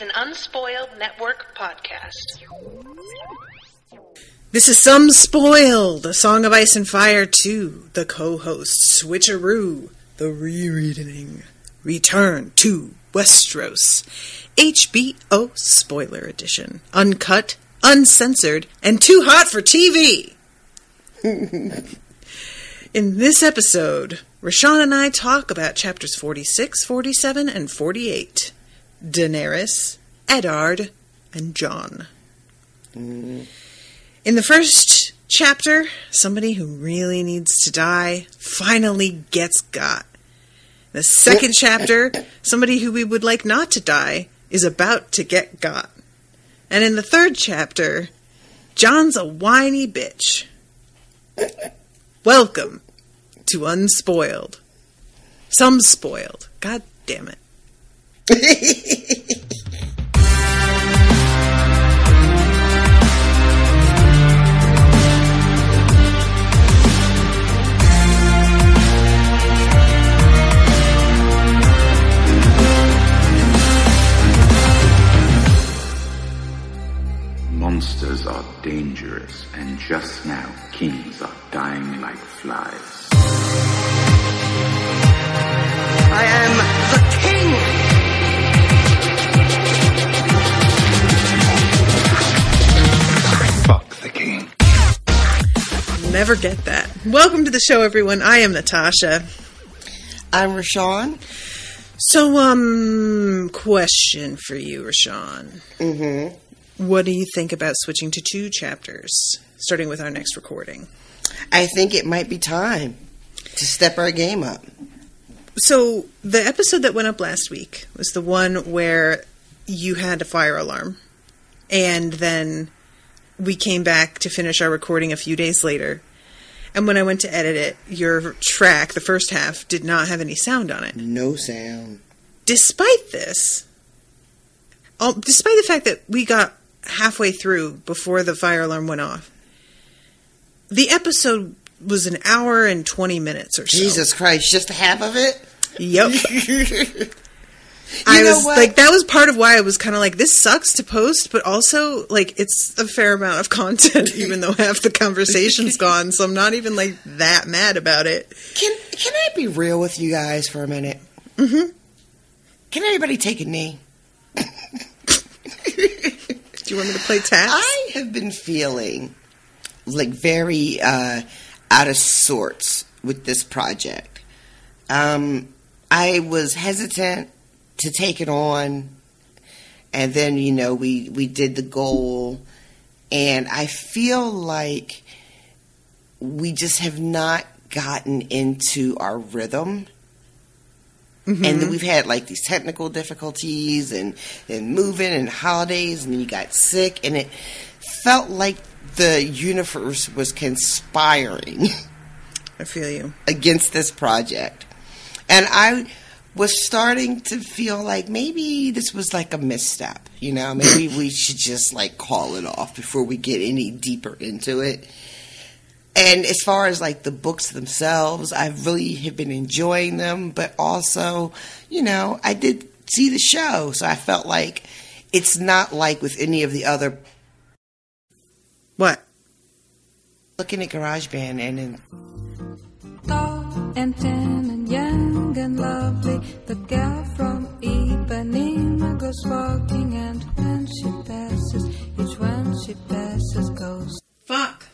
is an Unspoiled Network podcast. This is Some Spoiled, a Song of Ice and Fire 2, the co-host Switcheroo, the rereading, Return to Westeros, HBO Spoiler Edition, uncut, uncensored, and too hot for TV. In this episode, Rashawn and I talk about chapters 46, 47, and 48. Daenerys, Eddard, and Jon. In the first chapter, somebody who really needs to die finally gets got. In the second chapter, somebody who we would like not to die is about to get got. And in the third chapter, Jon's a whiny bitch. Welcome to Unspoiled. Some spoiled. God damn it. Monsters are dangerous, and just now kings are dying like flies. I am the king! Never get that. Welcome to the show, everyone. I am Natasha. I'm Rashawn. So, um, question for you, Rashawn. Mm-hmm. What do you think about switching to two chapters, starting with our next recording? I think it might be time to step our game up. So, the episode that went up last week was the one where you had a fire alarm, and then we came back to finish our recording a few days later. And when I went to edit it, your track, the first half, did not have any sound on it. No sound. despite this, all, despite the fact that we got halfway through before the fire alarm went off, the episode was an hour and 20 minutes or so. Jesus Christ, just half of it? Yep. I was what? like, that was part of why I was kind of like, this sucks to post, but also, like, it's a fair amount of content, even though half the conversation's gone, so I'm not even, like, that mad about it. Can can I be real with you guys for a minute? Mm-hmm. Can everybody take a knee? Do you want me to play taps? I have been feeling like very uh, out of sorts with this project. Um, I was hesitant to take it on, and then you know we we did the goal, and I feel like we just have not gotten into our rhythm. Mm-hmm. And then we've had like these technical difficulties and, and moving and holidays, and you got sick, and it felt like the universe was conspiring I feel you. against this project. And I was starting to feel like maybe this was like a misstep, you know, maybe we should just like call it off before we get any deeper into it. And as far as like the books themselves, I really have been enjoying them, but also, you know, I did see the show, so I felt like it's not like with any of the other What? looking at GarageBand and then tall and tan and young and lovely. The girl from Ipanema goes walking, and when she passes, each one she passes goes. Fuck.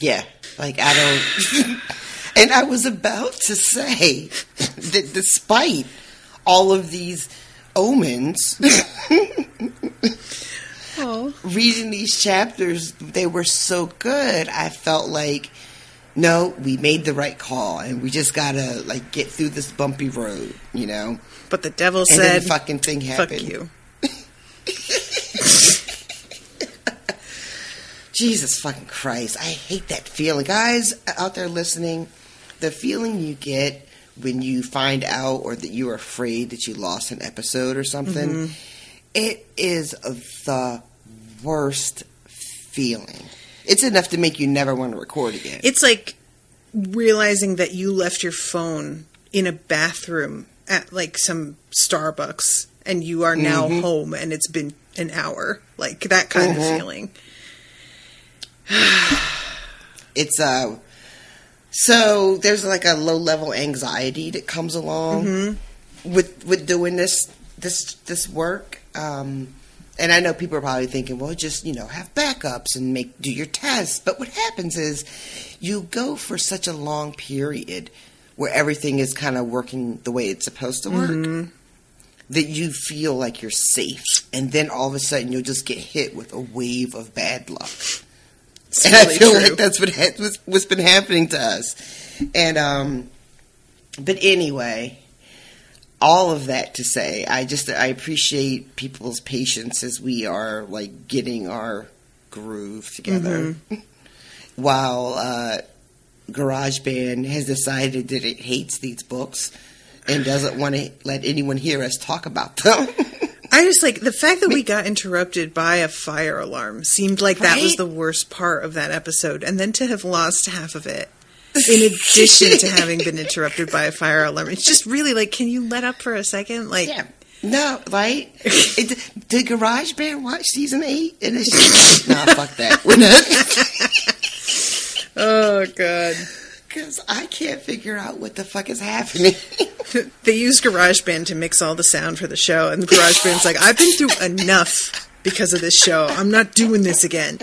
Yeah, like I don't. and I was about to say that despite all of these omens, Oh. reading these chapters, they were so good. I felt like, no, we made the right call, and we just gotta like get through this bumpy road, you know. But the devil And said, the fucking thing happened." fuck you. Jesus fucking Christ. I hate that feeling. Guys out there listening, the feeling you get when you find out or that you're afraid that you lost an episode or something, Mm-hmm. it is the worst feeling. It's enough to make you never want to record again. It's like realizing that you left your phone in a bathroom at like some Starbucks and you are now Mm-hmm. home and it's been an hour. Like that kind Mm-hmm. of feeling. it's uh so there's like a low level anxiety that comes along Mm-hmm. with with doing this this this work um and I know people are probably thinking, well, just you know, have backups and make do your tests. But what happens is, you go for such a long period where everything is kind of working the way it's supposed to work Mm-hmm. that you feel like you're safe, and then all of a sudden you'll just get hit with a wave of bad luck. It's and I feel true. like that's what ha- what's, what's been happening to us. And um, but anyway, all of that to say, I just I appreciate people's patience as we are like getting our groove together. Mm-hmm. While uh, GarageBand has decided that it hates these books and doesn't want to let anyone hear us talk about them. I just like the fact that we got interrupted by a fire alarm seemed like that was the worst part of that episode. And then to have lost half of it, in addition to having been interrupted by a fire alarm, it's just really like, can you let up for a second? Like, Yeah. No, right? It, did GarageBand watch season eight? And it's just like, nah, fuck that. We're not. oh god. Because I can't figure out what the fuck is happening. They used GarageBand to mix all the sound for the show, and GarageBand's like, I've been through enough because of this show. I'm not doing this again.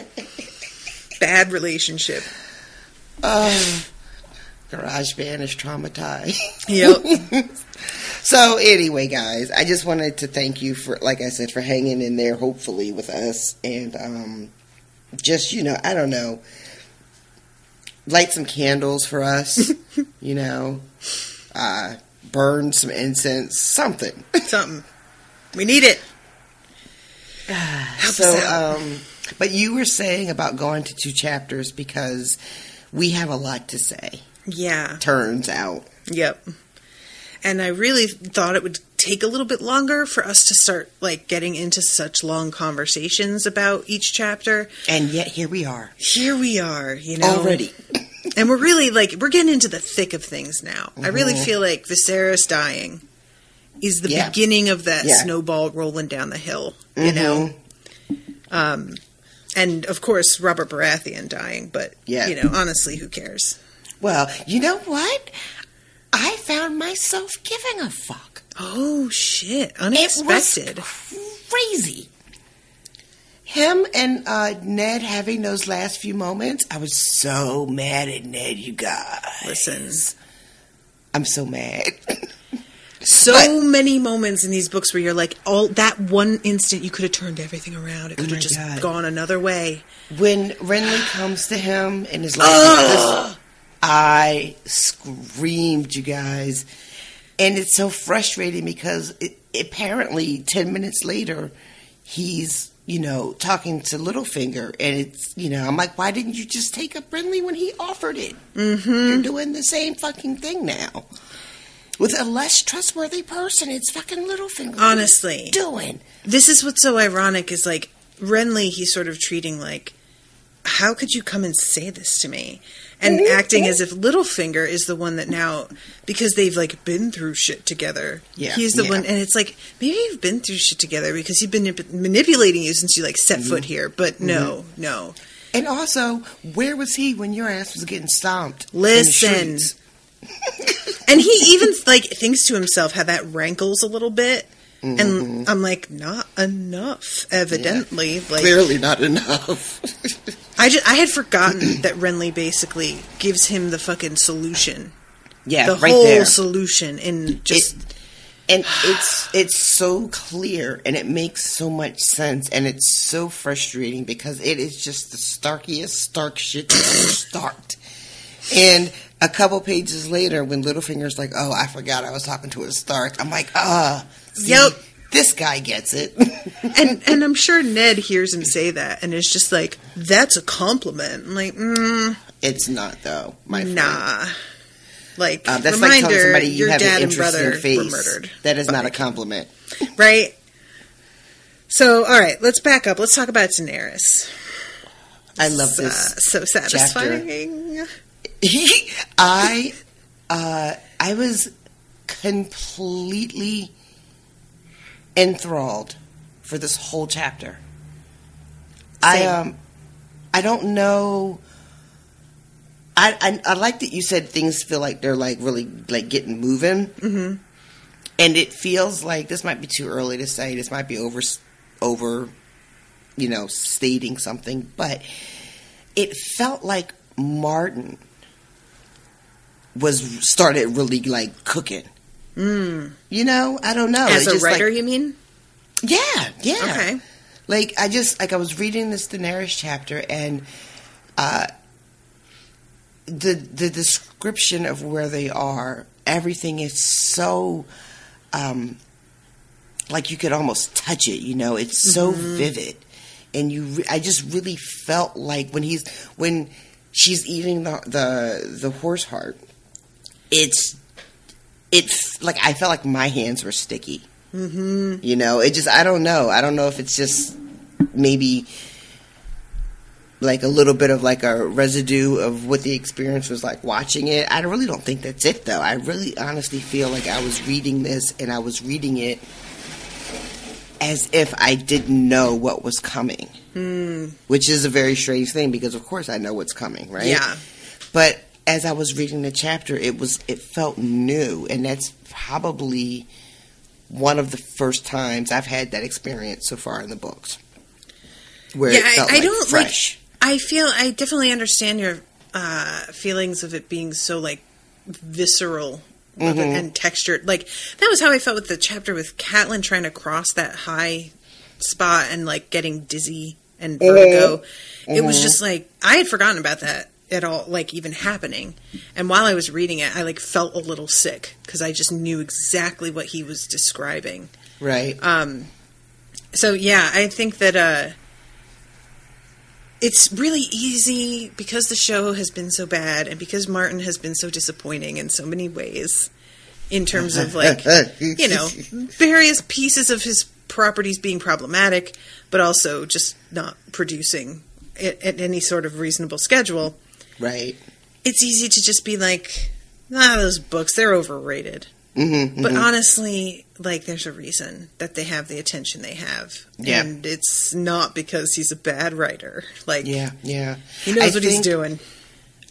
Bad relationship. Oh, GarageBand is traumatized. Yep. So anyway, guys, I just wanted to thank you for, like I said, for hanging in there, hopefully with us, and um, just you know, I don't know, light some candles for us, you know, uh, burn some incense, something. Something. We need it. Help so, um, but you were saying about going to two chapters because we have a lot to say. Yeah. Turns out, Yep. And I really thought it would take a little bit longer for us to start like getting into such long conversations about each chapter. and yet here we are Here we are, you know. already. And we're really like we're getting into the thick of things now. I really feel like Viserys dying is the Mm-hmm. Yeah. beginning of that Yeah. snowball rolling down the hill, you know. Mm-hmm. Um and of course Robert Baratheon dying, but Yeah. you know, honestly, who cares? Well, you know what? I found myself giving a fuck. Oh shit, It unexpected. was crazy. Him and uh, Ned having those last few moments, I was so mad at Ned, you guys. Listen, I'm so mad. so But- many moments in these books where you're like, all that one instant you could have turned everything around. It could Oh have just God. gone another way. when Renly comes to him and is like, I screamed, you guys. And it's so frustrating because it, apparently 10 minutes later, he's, you know, talking to Littlefinger. And it's, you know, I'm like, why didn't you just take up Renly when he offered it? Mm-hmm. You're doing the same fucking thing now. With a less trustworthy person, it's fucking Littlefinger. What are you Honestly. doing? This is what's so ironic is like Renly, he's sort of treating like, how could you come and say this to me? And Mm-hmm. acting as if Littlefinger is the one that now, because they've like been through shit together. Yeah, he's the yeah. one, and it's like maybe you've been through shit together because he's been manip- manipulating you since you like set Mm-hmm. foot here. But no, no, And also, where was he when your ass was getting stomped? Listen. and he even like thinks to himself how that rankles a little bit. Mm-hmm. And I'm like, not enough, evidently. Like, Clearly not enough. I just, I had forgotten that Renly basically gives him the fucking solution, yeah, the right whole there. solution, in just and it's it's so clear and it makes so much sense and it's so frustrating because it is just the starkiest stark shit you ever starked. And a couple pages later, when Littlefinger's like, "Oh, I forgot I was talking to a Stark," I'm like, "Ah, see, Yep. this guy gets it." and and I'm sure Ned hears him say that and is just like, that's a compliment. I'm like, mm, it's not though, my friend. nah. Like, Uh, that's like reminder, telling somebody you your have dad an interesting face. were murdered. That is not a compliment. right. So, all right, let's back up. Let's talk about Daenerys. I love Uh, this. so satisfying. I uh, I was completely enthralled for this whole chapter. I Same. um, I don't know. I, I I like that you said things feel like they're like really like getting moving, mm-hmm. and it feels like this might be too early to say. This might be over over, you know, stating something, but it felt like Martin was started really like cooking. Mm. You know, I don't know. As a just, like- writer, you mean? yeah, yeah. Okay. Like I just like I was reading this Daenerys chapter and uh the the description of where they are, everything is so um like you could almost touch it, you know. It's so vivid. And you re- I just really felt like when he's when she's eating the the the horse heart, it's it's like I felt like my hands were sticky. Mm-hmm. You know, it just I don't know. I don't know if it's just maybe like a little bit of like a residue of what the experience was like watching it. I really don't think that's it though. I really honestly feel like I was reading this and I was reading it as if I didn't know what was coming. Which is a very strange thing because of course I know what's coming, right? Yeah. But as I was reading the chapter, it was it felt new, and that's probably one of the first times I've had that experience so far in the books. Where yeah, it felt I, I like don't fresh. like. I feel I definitely understand your uh, feelings of it being so like visceral Mm-hmm. and textured. Like that was how I felt with the chapter with Catelyn trying to cross that high spot and like getting dizzy and Mm-hmm. It was just like I had forgotten about that at all, like even happening. And while I was reading it, I like felt a little sick because I just knew exactly what he was describing. right? Um, so yeah, I think that uh, it's really easy because the show has been so bad and because Martin has been so disappointing in so many ways in terms of like you know various pieces of his properties being problematic, but also just not producing at, at any sort of reasonable schedule. Right. It's easy to just be like, ah, those books they're overrated. Mm-hmm, But honestly, like, there's a reason that they have the attention they have. Yeah. And it's not because he's a bad writer. Like, yeah, yeah. he knows I what he's doing.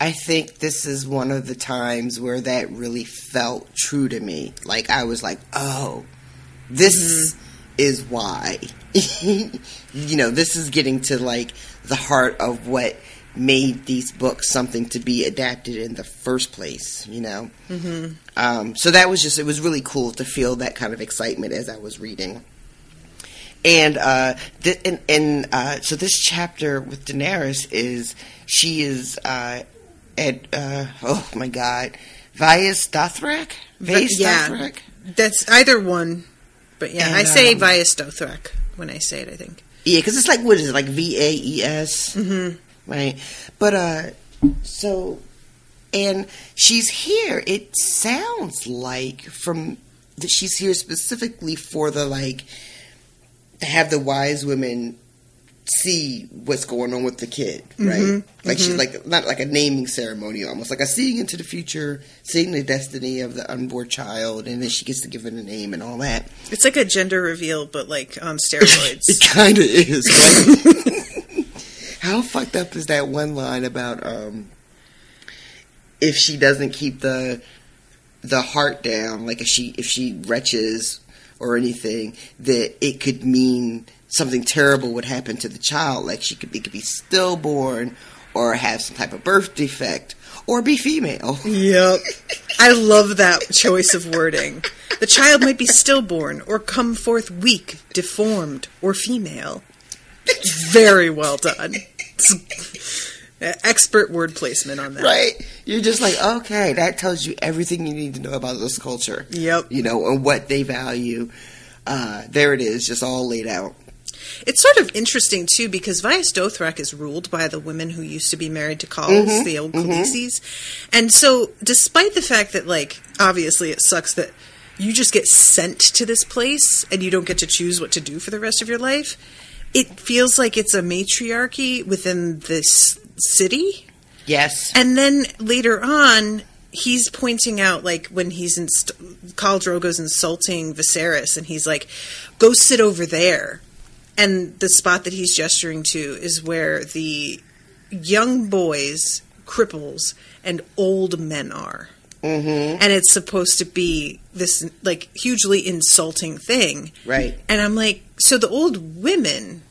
I think this is one of the times where that really felt true to me. Like I was like, "Oh, this is why." you know, this is getting to like the heart of what made these books something to be adapted in the first place. You know, mm-hmm. um, so that was just it was really cool to feel that kind of excitement as I was reading. And uh, th- and, and uh, so this chapter with Daenerys is she is uh, at uh, oh my god, Vaes Dothrak, Vaes yeah. Dothrak. That's either one. But yeah, And, I say um, Vaes Dothrak when I say it, I think. Yeah, because it's like what is it like V A E S, Mm-hmm. Right? But uh, so and she's here. It sounds like from that she's here specifically for the like to have the wise women see what's going on with the kid, right? Mm-hmm. Like she's like not like a naming ceremony, almost like a seeing into the future, seeing the destiny of the unborn child, and then she gets to give it a name and all that. It's like a gender reveal, but like on steroids. It kind of is, right? How fucked up is that one line about um, if she doesn't keep the the heart down, like if she if she retches or anything, that it could mean something terrible would happen to the child. Like she could be could be stillborn or have some type of birth defect or be female. Yep. I love that choice of wording. The child might be stillborn or come forth weak, deformed, or female. Very well done. Expert word placement on that. Right? You're just like, okay, that tells you everything you need to know about this culture. Yep. You know, and what they value. Uh, there it is, just all laid out. It's sort of interesting too because Vaes Dothrak is ruled by the women who used to be married to Khals, the old Khaleesi's, and so despite the fact that like obviously it sucks that you just get sent to this place and you don't get to choose what to do for the rest of your life, it feels like it's a matriarchy within this city. Yes. And then later on, he's pointing out like when he's inst- Khal Drogo's insulting Viserys, and he's like, "Go sit over there," and the spot that he's gesturing to is where the young boys, cripples, and old men are. Mm-hmm. And it's supposed to be this like hugely insulting thing, Right. And I'm like, so the old women,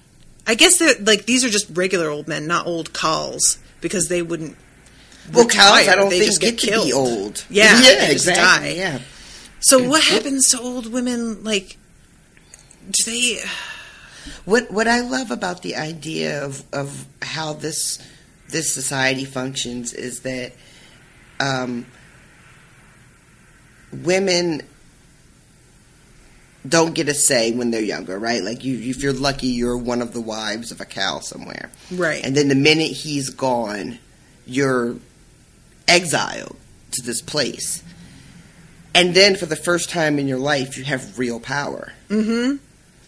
I guess they're like these are just regular old men, not old khals, because they wouldn't. Well, khals, I don't they think just get, get to be old. Yeah, yeah, exactly. die. Yeah. So what happens to old women? Like, do they? What what I love about the idea of of how this this society functions is that um, women don't get a say when they're younger, right? Like you, if you're lucky, you're one of the wives of a khal somewhere, Right. And then the minute he's gone, you're exiled to this place. And then for the first time in your life, you have real power. Mm-hmm.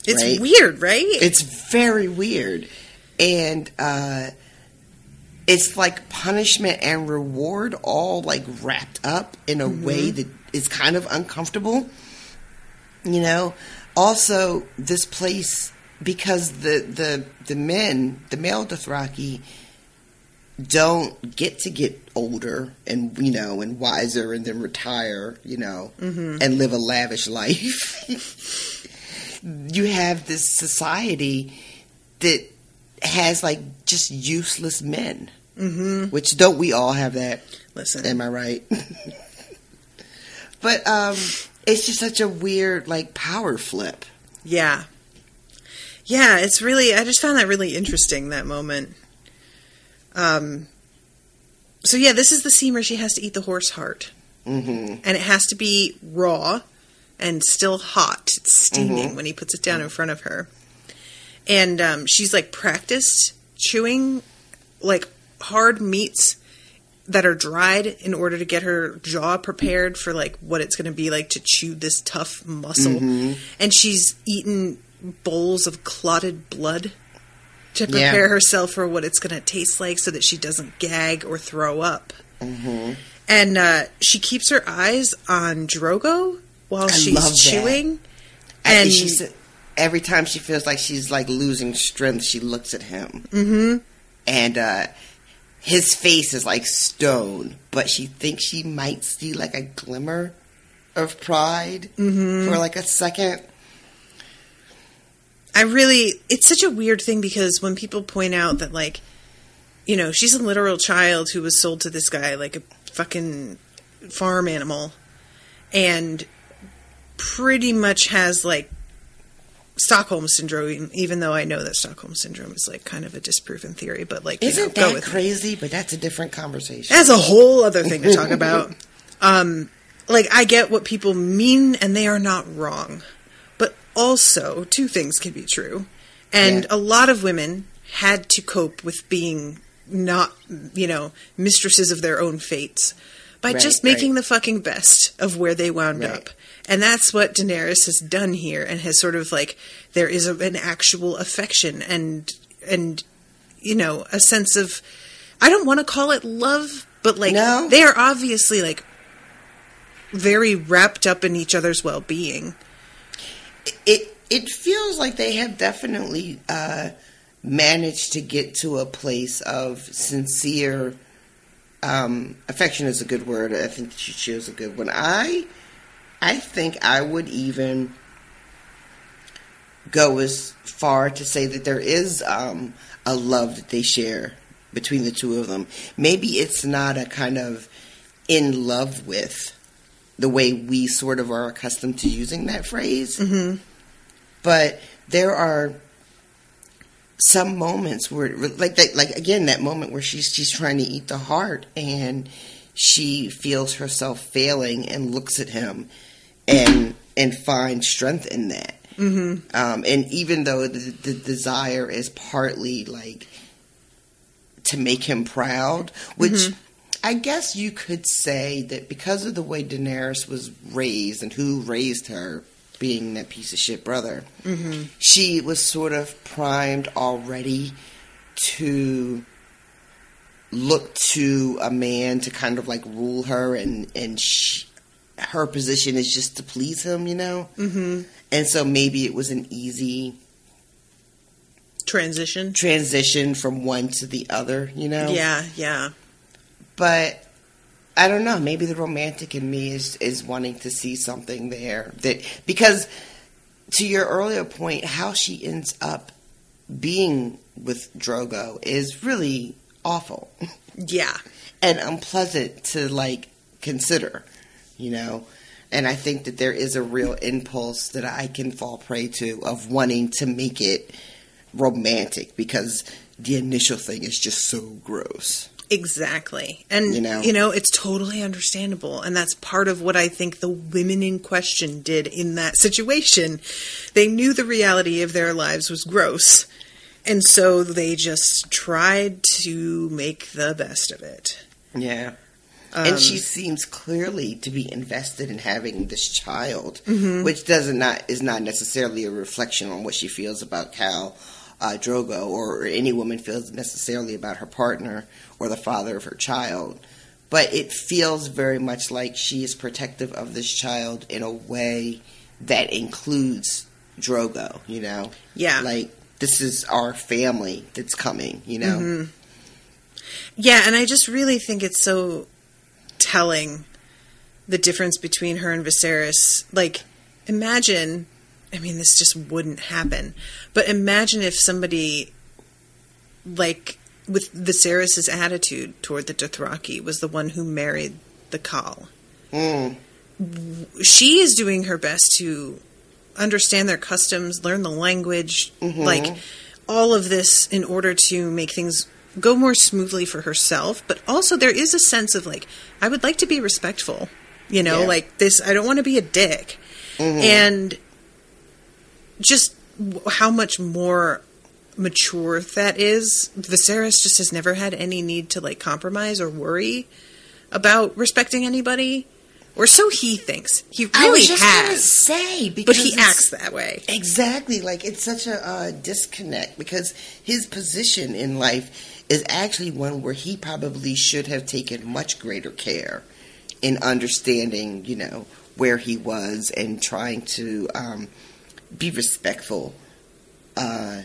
It's Right. weird, right? It's very weird. And uh it's like punishment and reward all like wrapped up in a way that is kind of uncomfortable. You know? Also, this place because the the the men, the male Dothraki don't get to get older and you know and wiser and then retire, you know, and live a lavish life. you have this society that has like just useless men. Mm-hmm. Which don't we all have that? Listen, Am I right? but um, it's just such a weird like power flip. yeah, yeah. It's really. I just found that really interesting that moment. Um. So yeah, this is the scene where she has to eat the horse heart, hmm and it has to be raw and still hot. It's steaming when he puts it down in front of her, and um, she's like practiced chewing like hard meats that are dried in order to get her jaw prepared for like what it's going to be like to chew this tough muscle and she's eaten bowls of clotted blood to Yeah. prepare herself for what it's going to taste like so that she doesn't gag or throw up and uh, she keeps her eyes on drogo while I she's chewing And and she's every time she feels like she's like losing strength, she looks at him. Mm-hmm. And uh, his face is like stone, but she thinks she might see like a glimmer of pride mm-hmm. for like a second. I really, it's such a weird thing because when people point out that, like, you know, she's a literal child who was sold to this guy like a fucking farm animal and pretty much has, like, Stockholm syndrome, even though I know that Stockholm syndrome is, like, kind of a disproven theory, but, like, you know, Isn't go that it. crazy? But that's a different conversation. That's a whole other thing to talk about. Um, like I get what people mean, and they are not wrong. But also, two things can be true, and Yeah. a lot of women had to cope with being not, you know, mistresses of their own fates by Right, just making right. the fucking best of where they wound Right. up. And that's what Daenerys has done here, and has sort of like there is a, an actual affection and and you know a sense of I don't want to call it love, but like No. they are obviously like very wrapped up in each other's well being. it it feels like they have definitely uh, managed to get to a place of sincere um, affection is a good word. I think she chose a good one. I I think I would even go as far to say that there is um, a love that they share between the two of them. Maybe it's not a kind of in love with the way we sort of are accustomed to using that phrase. Mm-hmm. But there are some moments where, like that, like again, that moment where she's she's trying to eat the heart and she feels herself failing and looks at him and and finds strength in that. Mm-hmm. Um, and even though the, the desire is partly like to make him proud, which I guess you could say that because of the way Daenerys was raised and who raised her, being that piece of shit brother, she was sort of primed already to look to a man to kind of like rule her, and and she, her position is just to please him, you know. Mm-hmm. And so maybe it was an easy Transition. transition from one to the other, you know. Yeah, yeah. but I don't know. Maybe the romantic in me is is wanting to see something there that because to your earlier point, how she ends up being with Drogo is really awful Yeah. and unpleasant to like consider, you know. And I think that there is a real impulse that I can fall prey to of wanting to make it romantic because the initial thing is just so gross. Exactly. And You know? you know, it's totally understandable and that's part of what I think the women in question did in that situation. They knew the reality of their lives was gross. And so they just tried to make the best of it. Yeah. Um, and she seems clearly to be invested in having this child, which doesn't not is not necessarily a reflection on what she feels about Khal uh, Drogo or any woman feels necessarily about her partner or the father of her child. But it feels very much like she is protective of this child in a way that includes Drogo. You know, Yeah. like this is our family that's coming. You know, Yeah, and I just really think it's so telling the difference between her and Viserys. Like, imagine, I mean, this just wouldn't happen, but imagine if somebody, like, with Viserys' attitude toward the Dothraki was the one who married the Khal. Mm. She is doing her best to understand their customs, learn the language, like all of this in order to make things go more smoothly for herself. But also, there is a sense of like, I would like to be respectful, you know, Yeah. like this, I don't want to be a dick. And just w- how much more mature that is. Viserys just has never had any need to like compromise or worry about respecting anybody. Or so he thinks. He really has. say But because he acts that way. Exactly. Like it's such a uh, disconnect because his position in life is actually one where he probably should have taken much greater care in understanding, you know, where he was and trying to um, be respectful. Uh,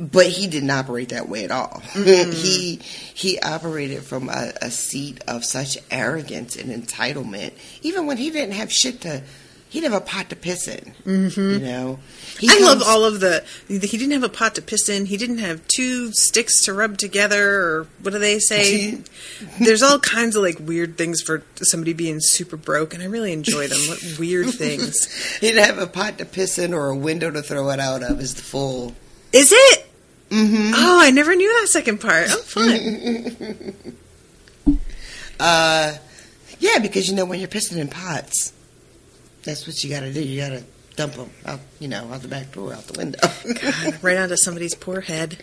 but he didn't operate that way at all. he he operated from a, a seat of such arrogance and entitlement, even when he didn't have shit to. He didn't have a pot to piss in. Mm-hmm. You know, he I love all of the. He didn't have a pot to piss in. He didn't have two sticks to rub together, or what do they say? There's all kinds of like weird things for somebody being super broke, and I really enjoy them. What weird things? He didn't have a pot to piss in or a window to throw it out of. Is the full. Is it? Mm-hmm. Oh, I never knew that second part. Oh, fun. Uh, yeah, because you know when you're pissing in pots, that's what you got to do. You got to dump them out, you know, out the back door, out the window. God, right onto somebody's poor head.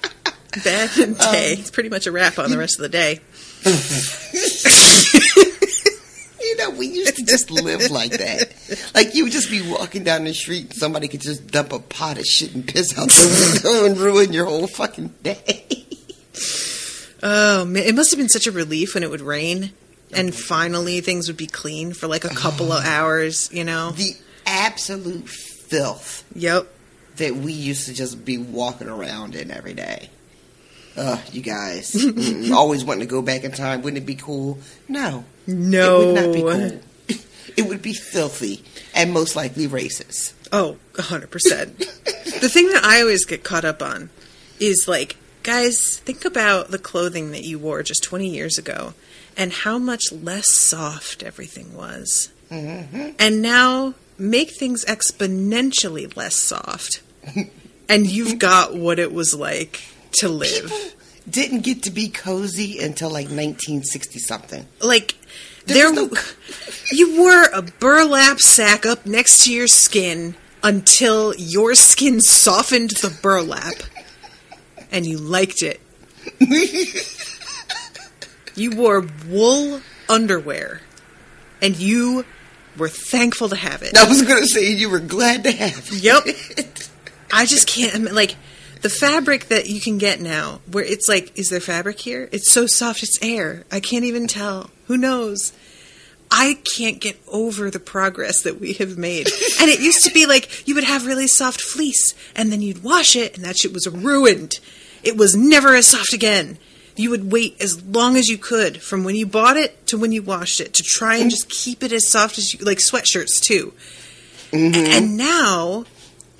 Bad day. Um, it's pretty much a wrap on the rest of the day. You know, we used to just live like that. Like you would just be walking down the street, and somebody could just dump a pot of shit and piss out the window and ruin your whole fucking day. Oh man, it must have been such a relief when it would rain and finally things would be clean for like a couple of hours, you know? The absolute filth Yep. that we used to just be walking around in every day. Ugh, you guys. Always wanting to go back in time. Wouldn't it be cool? No. No. It would not be cool. It would be filthy and most likely racist. Oh, 100%. the thing that I always get caught up on is like, guys, think about the clothing that you wore just 20 years ago and how much less soft everything was. Mm-hmm. And now make things exponentially less soft. and you've got what it was like to live. People didn't get to be cozy until like 1960 something. like There there, no- you wore a burlap sack up next to your skin until your skin softened the burlap and you liked it you wore wool underwear and you were thankful to have it I was going to say you were glad to have it. Yep. I just can't like The fabric that you can get now, where it's like, is there fabric here? It's so soft, it's air. I can't even tell. Who knows? I can't get over the progress that we have made. and it used to be like you would have really soft fleece and then you'd wash it and that shit was ruined. It was never as soft again. You would wait as long as you could from when you bought it to when you washed it to try and just keep it as soft as you like sweatshirts too. And now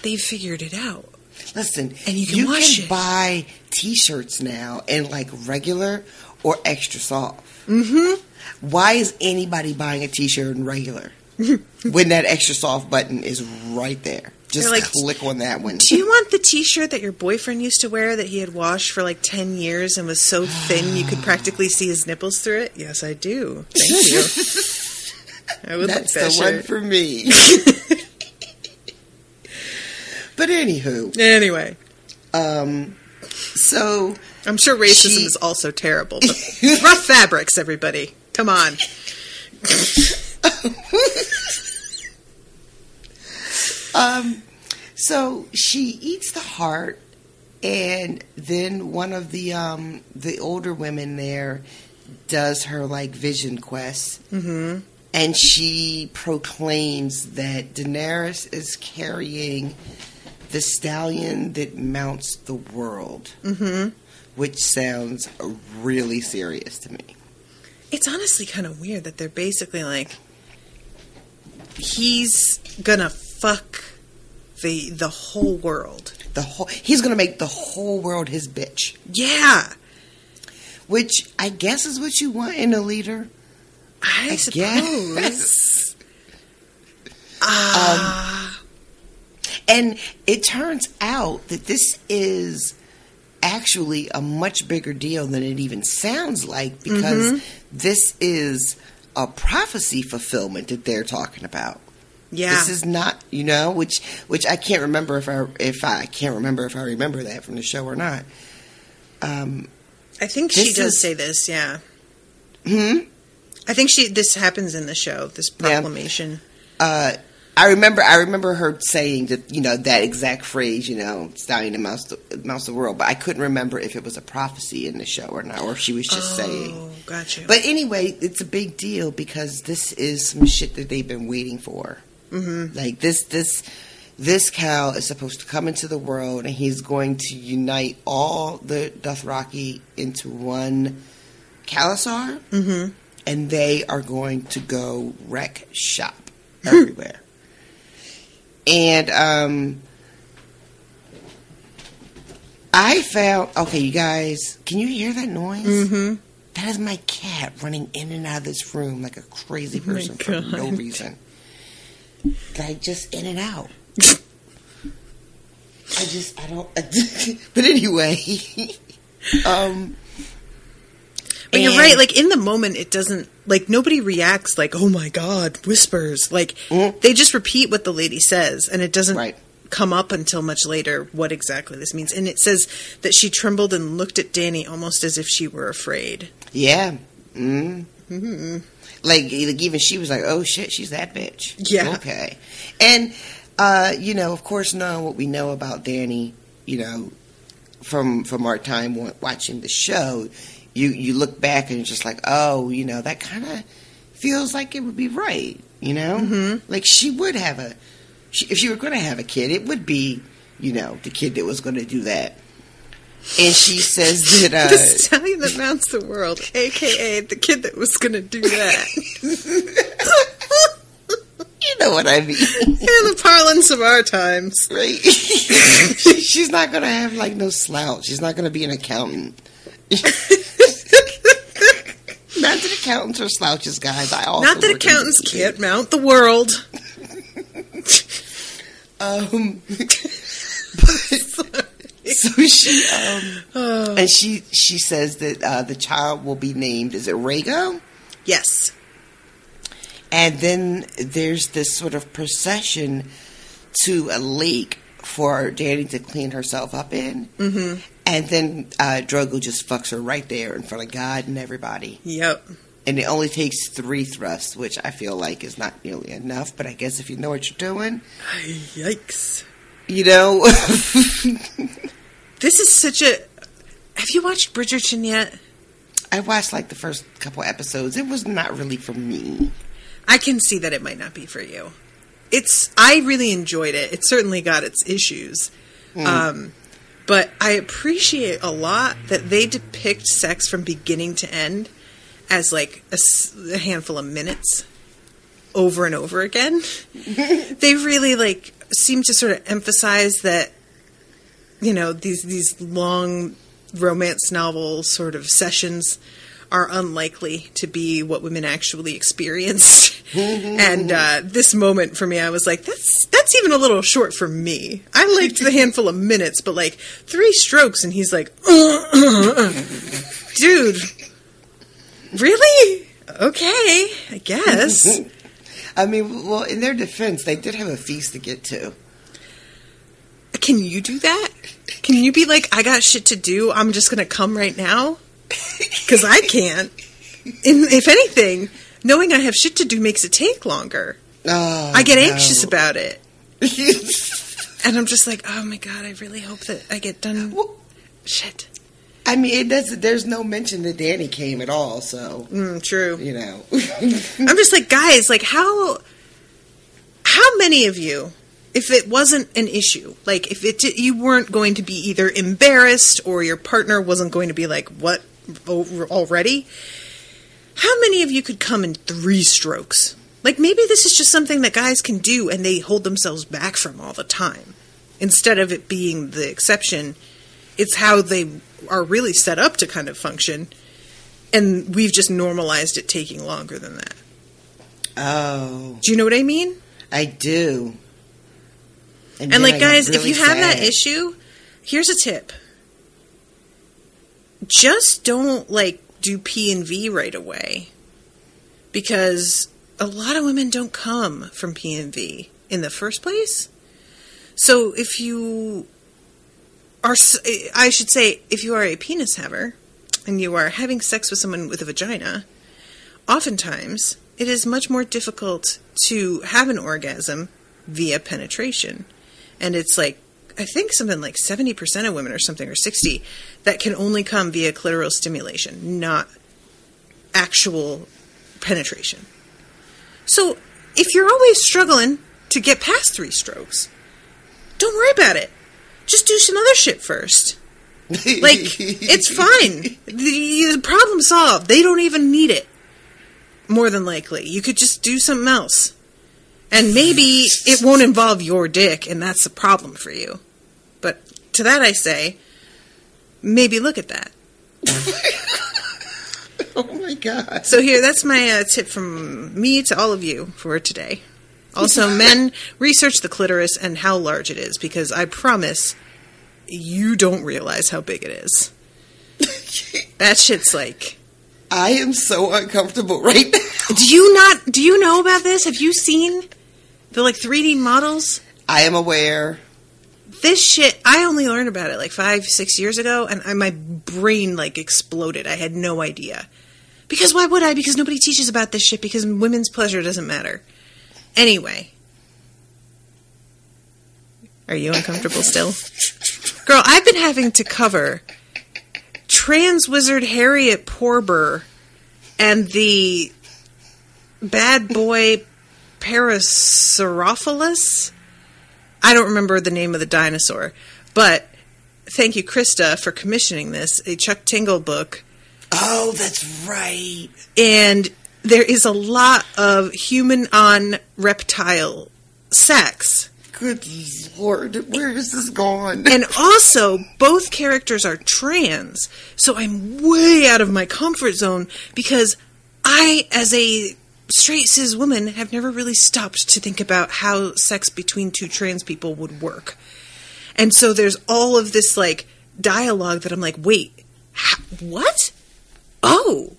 they've figured it out. Listen, And you can wash it. buy T-shirts now in like regular or extra soft. Mm-hmm. Why is anybody buying a T-shirt in regular when that extra soft button is right there? Just like, click on that one. Do you want the t-shirt that your boyfriend used to wear that he had washed for like 10 years and was so thin you could practically see his nipples through it? Yes, I do. Thank you. I would That's like that the one for me. but anywho, Anyway, um, so I'm sure racism She- is also terrible. But rough fabrics, everybody. Come on. Um, so she eats the heart, and then one of the um the older women there does her like vision quest, hmm and she proclaims that Daenerys is carrying the stallion that mounts the world, hmm which sounds really serious to me. It's honestly kind of weird that they're basically like, he's gonna fuck the the whole world. The whole he's gonna make the whole world his bitch, Yeah, which I guess is what you want in a leader. I, I suppose. guess. Ah, And it turns out that this is actually a much bigger deal than it even sounds like because this is a prophecy fulfillment that they're talking about. Yeah. This is not, you know, which which I can't remember if I if I, can't remember if I remember that from the show or not. Um, I think she does is- say this. Yeah, hmm? I think she. This happens in the show. This proclamation. uh, I remember I remember her saying that you know that exact phrase, you know, stallion and mouse the, mouse of the world, but I couldn't remember if it was a prophecy in the show or not, or if she was just saying. Oh, gotcha. But anyway, it's a big deal because this is some shit that they've been waiting for. Hmm Like this, this, this khal is supposed to come into the world, and he's going to unite all the Dothraki into one khalasar, hmm and they are going to go wreck shop everywhere. and um, I found okay, you guys, can you hear that noise? hmm That is my cat running in and out of this room like a crazy Oh person for no reason. Like just in and out. I just I don't. but anyway, um, But you're right. Like in the moment, it doesn't. Like nobody reacts. Like oh my god, whispers. Like Mhm. they just repeat what the lady says, and it doesn't Right. come up until much later what exactly this means. And it says that she trembled and looked at Dany almost as if she were afraid. Yeah. Mm. hmm Like, like even she was like, "Oh shit, she's that bitch." Yeah. Okay. And uh, you know, of course, knowing what we know about Dany, you know, from from our time watching the show, you you look back and you're just like, "Oh, you know, that kind of feels like it would be right." You know, Mhm. like she would have a, she, if she were going to have a kid, it would be, you know, the kid that was going to do that. And she says that uh, the stallion that mounts the world, aka the kid that was going to do that. you know what I mean. In the parlance of our times. Right? She's not gonna have like no slouch. She's not gonna be an accountant. not that accountants are slouches, guys. I also Not that accountants can't mount the world. Um, so she um, and she she says that uh, the child will be named. Is it Rhaego? Yes. And then there's this sort of procession to a lake for Dany to clean herself up in. hmm And then uh, Drogo just fucks her right there in front of God and everybody. Yep. And it only takes three thrusts, which I feel like is not nearly enough. But I guess if you know what you're doing, Yikes. You know. This is such a. Have you watched Bridgerton yet? I watched like the first couple episodes. It was not really for me. I can see that it might not be for you. It's. I really enjoyed it. It certainly got its issues. Um, but I appreciate a lot that they depict sex from beginning to end as like a handful of minutes over and over again. they really like seem to sort of emphasize that you know these these long romance novel sort of sessions are unlikely to be what women actually experienced. and uh, this moment for me, I was like, that's that's even a little short for me. I liked the handful of minutes, but like three strokes, and he's like, dude, really? Okay, I guess. I mean, well, in their defense, they did have a feast to get to. Can you do that? Can you be like, I got shit to do. I'm just gonna come right now? Because I can't. And if anything, knowing I have shit to do makes it take longer. Oh, I get no. anxious about it, and I'm just like, oh my god, I really hope that I get done. Well, Shit. I mean, it does. There's no mention that Dany came at all. So Mm, true. you know, I'm just like, guys, like how how many of you, if it wasn't an issue, like if it you weren't going to be either embarrassed or your partner wasn't going to be like, what already? How many of you could come in three strokes? Like maybe this is just something that guys can do and they hold themselves back from all the time. Instead of it being the exception, it's how they are really set up to kind of function. And we've just normalized it taking longer than that. oh, Do you know what I mean? I do. And then like I guys, if you have that sad. issue, here's a tip. Just don't like do P and V right away. Because a lot of women don't come from P and V in the first place. So if you are I should say if you are a penis haver and you are having sex with someone with a vagina, oftentimes it is much more difficult to have an orgasm via penetration. And it's like, I think something like 70% of women or something, or 60, that can only come via clitoral stimulation, not actual penetration. So if you're always struggling to get past three strokes, don't worry about it. Just do some other shit first. Like, it's fine. The, the problem solved. They don't even need it. More than likely. You could just do something else. And maybe it won't involve your dick, and that's a problem for you. But to that I say, maybe look at that. oh my god. So here, that's my uh, tip from me to all of you for today. Also, men, research the clitoris and how large it is, because I promise you don't realize how big it is. That shit's like. I am so uncomfortable right now. Do you not? Do you know about this? Have you seen the like 3D models? I am aware. This shit, I only learned about it like five, six years ago, and I, my brain like exploded. I had no idea. Because why would I? Because nobody teaches about this shit. Because women's pleasure doesn't matter. Anyway, are you uncomfortable still, girl? I've been having to cover trans wizard Harriet Porber and the bad boy Parasaurolophus. I don't remember the name of the dinosaur, but thank you, Krista, for commissioning this a Chuck Tingle book. Oh, that's right. And there is a lot of human on reptile sex. Good lord, where is this going? And also, both characters are trans. So I'm way out of my comfort zone because I, as a straight cis woman, have never really stopped to think about how sex between two trans people would work. And so there's all of this like dialogue that I'm like, wait, ha- what? Oh,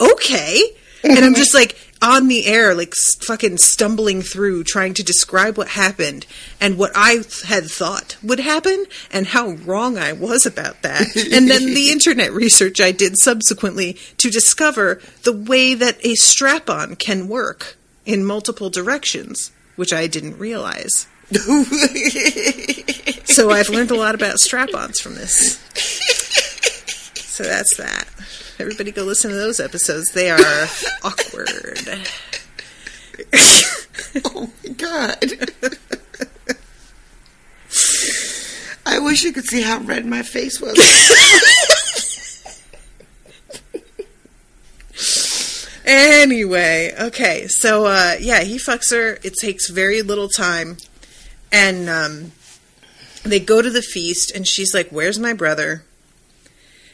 okay. And I'm just like on the air, like fucking stumbling through trying to describe what happened and what I had thought would happen and how wrong I was about that. and then the internet research I did subsequently to discover the way that a strap on can work in multiple directions, which I didn't realize. So I've learned a lot about strap-ons from this. So that's that. Everybody go listen to those episodes. They are awkward. oh my god. I wish you could see how red my face was. Anyway, okay, so uh, yeah, he fucks her. It takes very little time, and um, they go to the feast, and she's like, "Where's my brother?"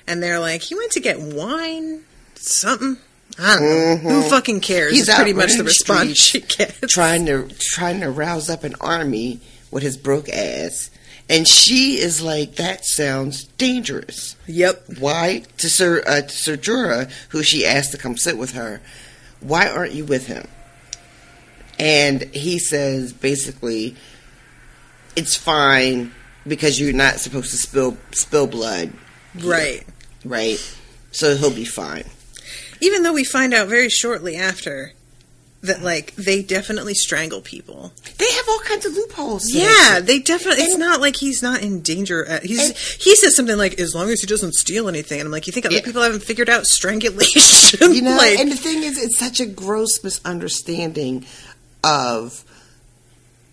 And they're like, "He went to get wine, something." I don't know. Who fucking cares? Mm-hmm. He's pretty much the response she gets. trying to trying to rouse up an army with his broke ass. And she is like, that sounds dangerous. Yep. Why? To Sir uh, to Sir Jorah, who she asked to come sit with her, why aren't you with him? And he says basically, it's fine because you're not supposed to spill spill blood, Right. Right? So he'll be fine. Even though we find out very shortly after that, like, they definitely strangle people. They have all kinds of loopholes. Yeah, they definitely. It's And- not like he's not in danger. At, he's And- he says something like, "As long as he doesn't steal anything." And I'm like, you think other Yeah. people haven't figured out strangulation? You know, like, and the thing is, it's such a gross misunderstanding of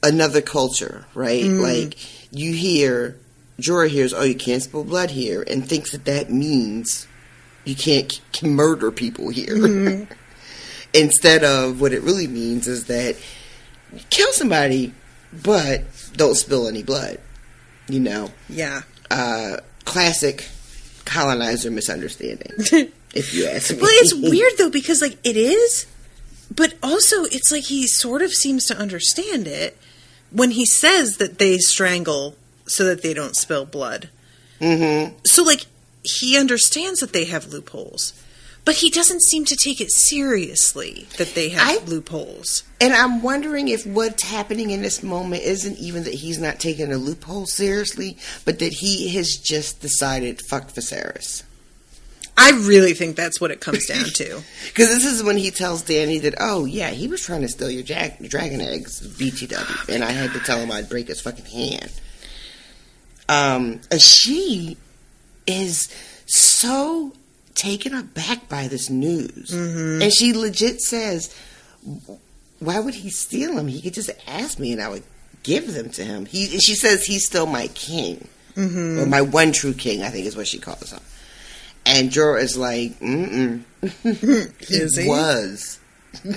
another culture, right? Mm. Like you hear Jorah hears, "Oh, you can't spill blood here," and thinks that that means you can't can murder people here. Mm-hmm. Instead of what it really means is that kill somebody, but don't spill any blood. You know, yeah, uh, classic colonizer misunderstanding. if you ask me. Well, it's weird though because like it is, but also it's like he sort of seems to understand it when he says that they strangle so that they don't spill blood. Mm-hmm. So like he understands that they have loopholes, but he doesn't seem to take it seriously that they have I- loopholes. And I'm wondering if what's happening in this moment isn't even that he's not taking a loophole seriously, but that he has just decided fuck Viserys. I really think that's what it comes down to. Because this is when he tells Dany that, oh yeah, he was trying to steal your jack- dragon eggs, BTW, and I had to tell him I'd break his fucking hand. Um, she is so taken aback by this news, and she legit says, "Why would he steal them? He could just ask me, and I would give them to him." He, and she says he's still my king, or my one true king, I think is what she calls him. And Jorah is like, mm-mm. he he? was.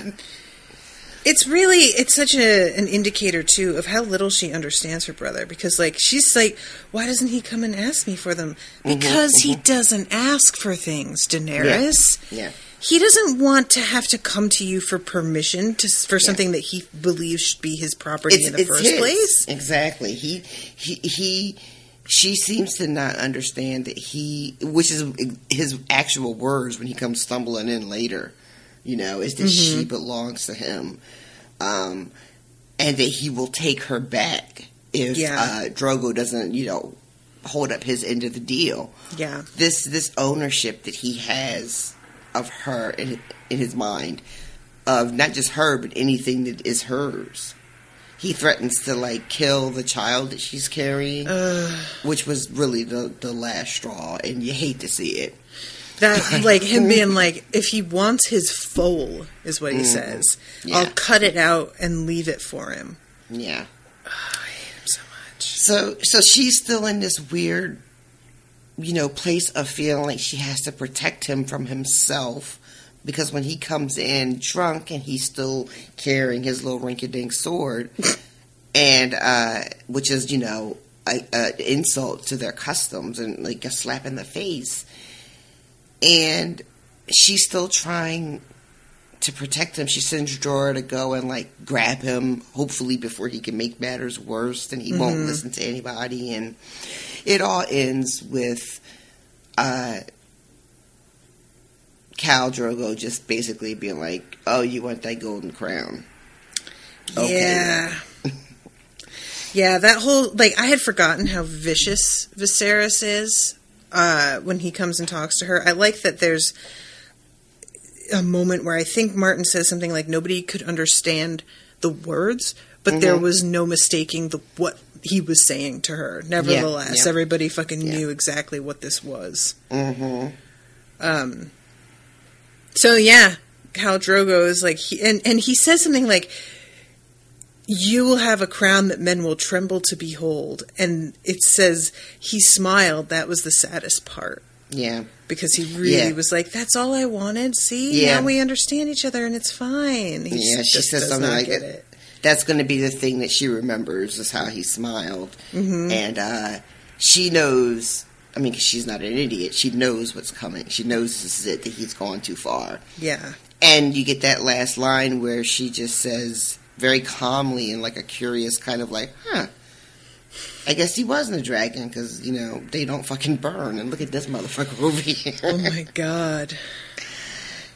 It's really it's such a an indicator too of how little she understands her brother because like she's like why doesn't he come and ask me for them mm-hmm, because he mm-hmm. doesn't ask for things Daenerys Yeah. he doesn't want to have to come to you for permission to for something that he believes should be his property in the first his. place Exactly. He he he she seems to not understand that he which is his actual words when he comes stumbling in later, you know, is that Mm-hmm. she belongs to him. Um and that he will take her back if Yeah. uh Drogo doesn't, you know, hold up his end of the deal. yeah This this ownership that he has of her in in his mind of not just her but anything that is hers. He threatens to like kill the child that she's carrying, which was really the the last straw, and you hate to see it. That like him being like if he wants his foal is what he says I'll cut it out and leave it for him. Yeah. I him so much. So so she's still in this weird, you know, place of feeling like she has to protect him from himself because when he comes in drunk and he's still carrying his little rinky-dink sword, and uh, which is you know a, a insult to their customs and like a slap in the face, and she's still trying to protect him, she sends Jorah to go and like grab him, hopefully before he can make matters worse, and he won't listen to anybody. And it all ends with uh, Khal Drogo just basically being like, "Oh, you want that golden crown?" Okay. Yeah. yeah, that whole like I had forgotten how vicious Viserys is uh, when he comes and talks to her. I like that there's a moment where I think Martin says something like nobody could understand the words, but there Mhm. was no mistaking the what he was saying to her. Nevertheless, yeah. everybody fucking Yeah. knew exactly what this was. Mm-hmm. Um. So yeah, Khal Drogo is like he and and he says something like, "You will have a crown that men will tremble to behold," and it says he smiled. That was the saddest part Yeah. because he really Yeah. was like, "That's all I wanted." See, Yeah. now we understand each other and it's fine. He Yeah, just she says something like get it. That's going to be the thing that she remembers is how he smiled, Mm-hmm. and uh, she knows. I mean, 'cause she's not an idiot. She knows what's coming. She knows this is it. That he's gone too far. Yeah, And you get that last line where she just says very calmly and like a curious kind of like, huh. I guess he wasn't a dragon because, you know, they don't fucking burn. And look at this motherfucker over here. Oh my god.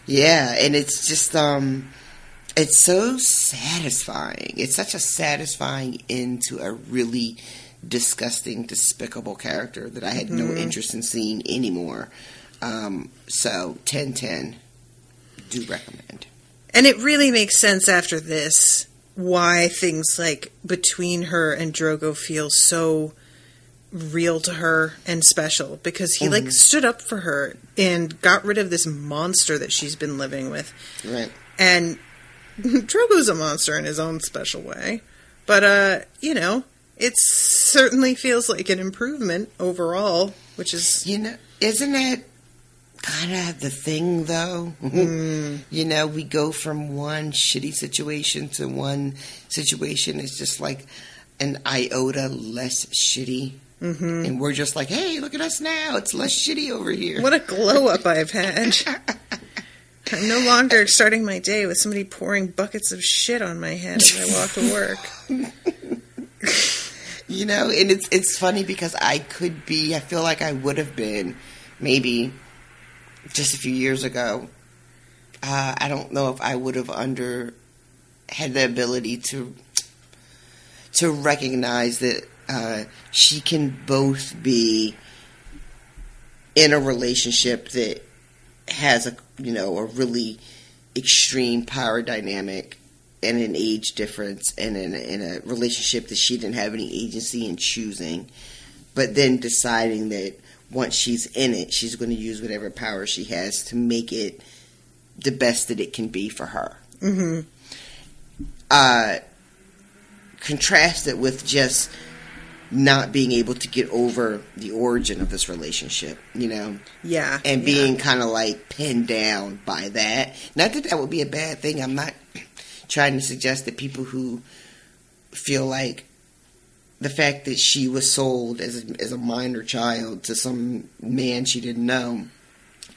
yeah, and it's just, um, it's so satisfying. It's such a satisfying end to a really disgusting, despicable character that I had no interest in seeing anymore. Um, so, 1010, do recommend. And it really makes sense after this why things like between her and Drogo feel so real to her and special because he like stood up for her and got rid of this monster that she's been living with. Right. And Drogo's a monster in his own special way. But uh, you know, it certainly feels like an improvement overall, which is You know, isn't that kind of the thing, though? you know, we go from one shitty situation to one situation It's just like an iota less shitty. Mm-hmm. And we're just like, hey, look at us now. It's less shitty over here. what a glow up I've had. I'm no longer starting my day with somebody pouring buckets of shit on my head as I walk to work. You know, and it's it's funny because I could be. I feel like I would have been maybe just a few years ago. Uh, I don't know if I would have under had the ability to to recognize that uh, she can both be in a relationship that has a you know a really extreme power dynamic and an age difference and in in a relationship that she didn't have any agency in choosing but then deciding that once she's in it she's going to use whatever power she has to make it the best that it can be for her hmm uh, contrast it with just not being able to get over the origin of this relationship, you know, Yeah. and yeah. being kind of like pinned down by that. Not that that would be a bad thing. I'm not trying to suggest that people who feel like the fact that she was sold as a, as a minor child to some man she didn't know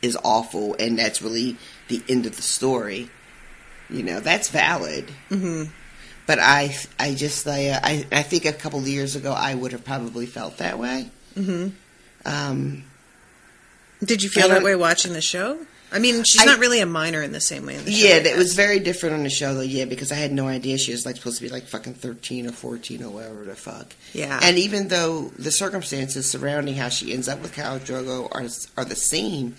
is awful, and that's really the end of the story. You know, that's valid. hmm But I, I just, I, I, I think a couple of years ago I would have probably felt that way. hmm Um, Did you feel that way watching the show? I mean, she's I- not really a minor in the same way in the show. yeah, I that was very different on the show though. Yeah, because I had no idea she was like supposed to be like fucking thirteen or fourteen or whatever the fuck. Yeah. And even though the circumstances surrounding how she ends up with Khal Drogo are are the same,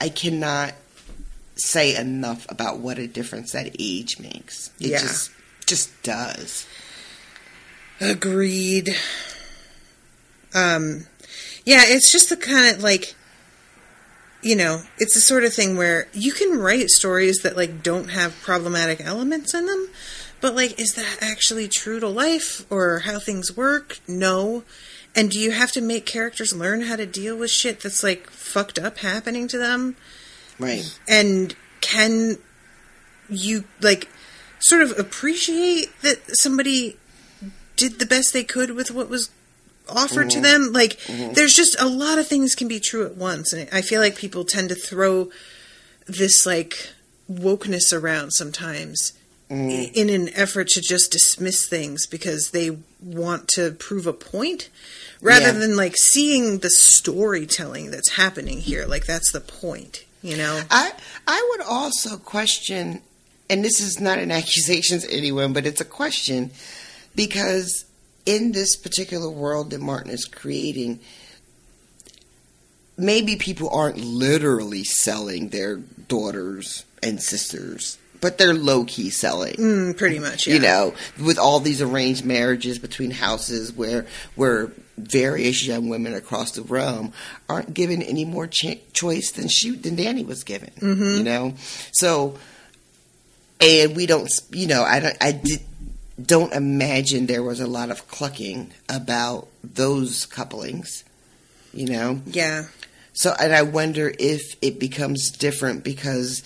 I cannot say enough about what a difference that age makes. It Yeah. just just does. Agreed. Um, yeah, it's just the kind of like, you know, it's the sort of thing where you can write stories that like don't have problematic elements in them, but like, is that actually true to life or how things work? No. And do you have to make characters learn how to deal with shit that's like fucked up happening to them? Right. and can you like sort of appreciate that somebody did the best they could with what was offered to mm-hmm. them like mm-hmm. there's just a lot of things can be true at once and i feel like people tend to throw this like wokeness around sometimes mm-hmm. i- in an effort to just dismiss things because they want to prove a point rather Yeah. than like seeing the storytelling that's happening here. Like that's the point you know? I I would also question, and this is not an accusation to anyone, but it's a question because in this particular world that Martin is creating, maybe people aren't literally selling their daughters and sisters but they're low key selling. Mm, pretty much, yeah. You know, with all these arranged marriages between houses where where various young women across the realm aren't given any more ch- choice than she than Dany was given. Mm-hmm. You know, so and we don't, you know, I don't, I did, don't imagine there was a lot of clucking about those couplings. You know, Yeah. so, and I wonder if it becomes different because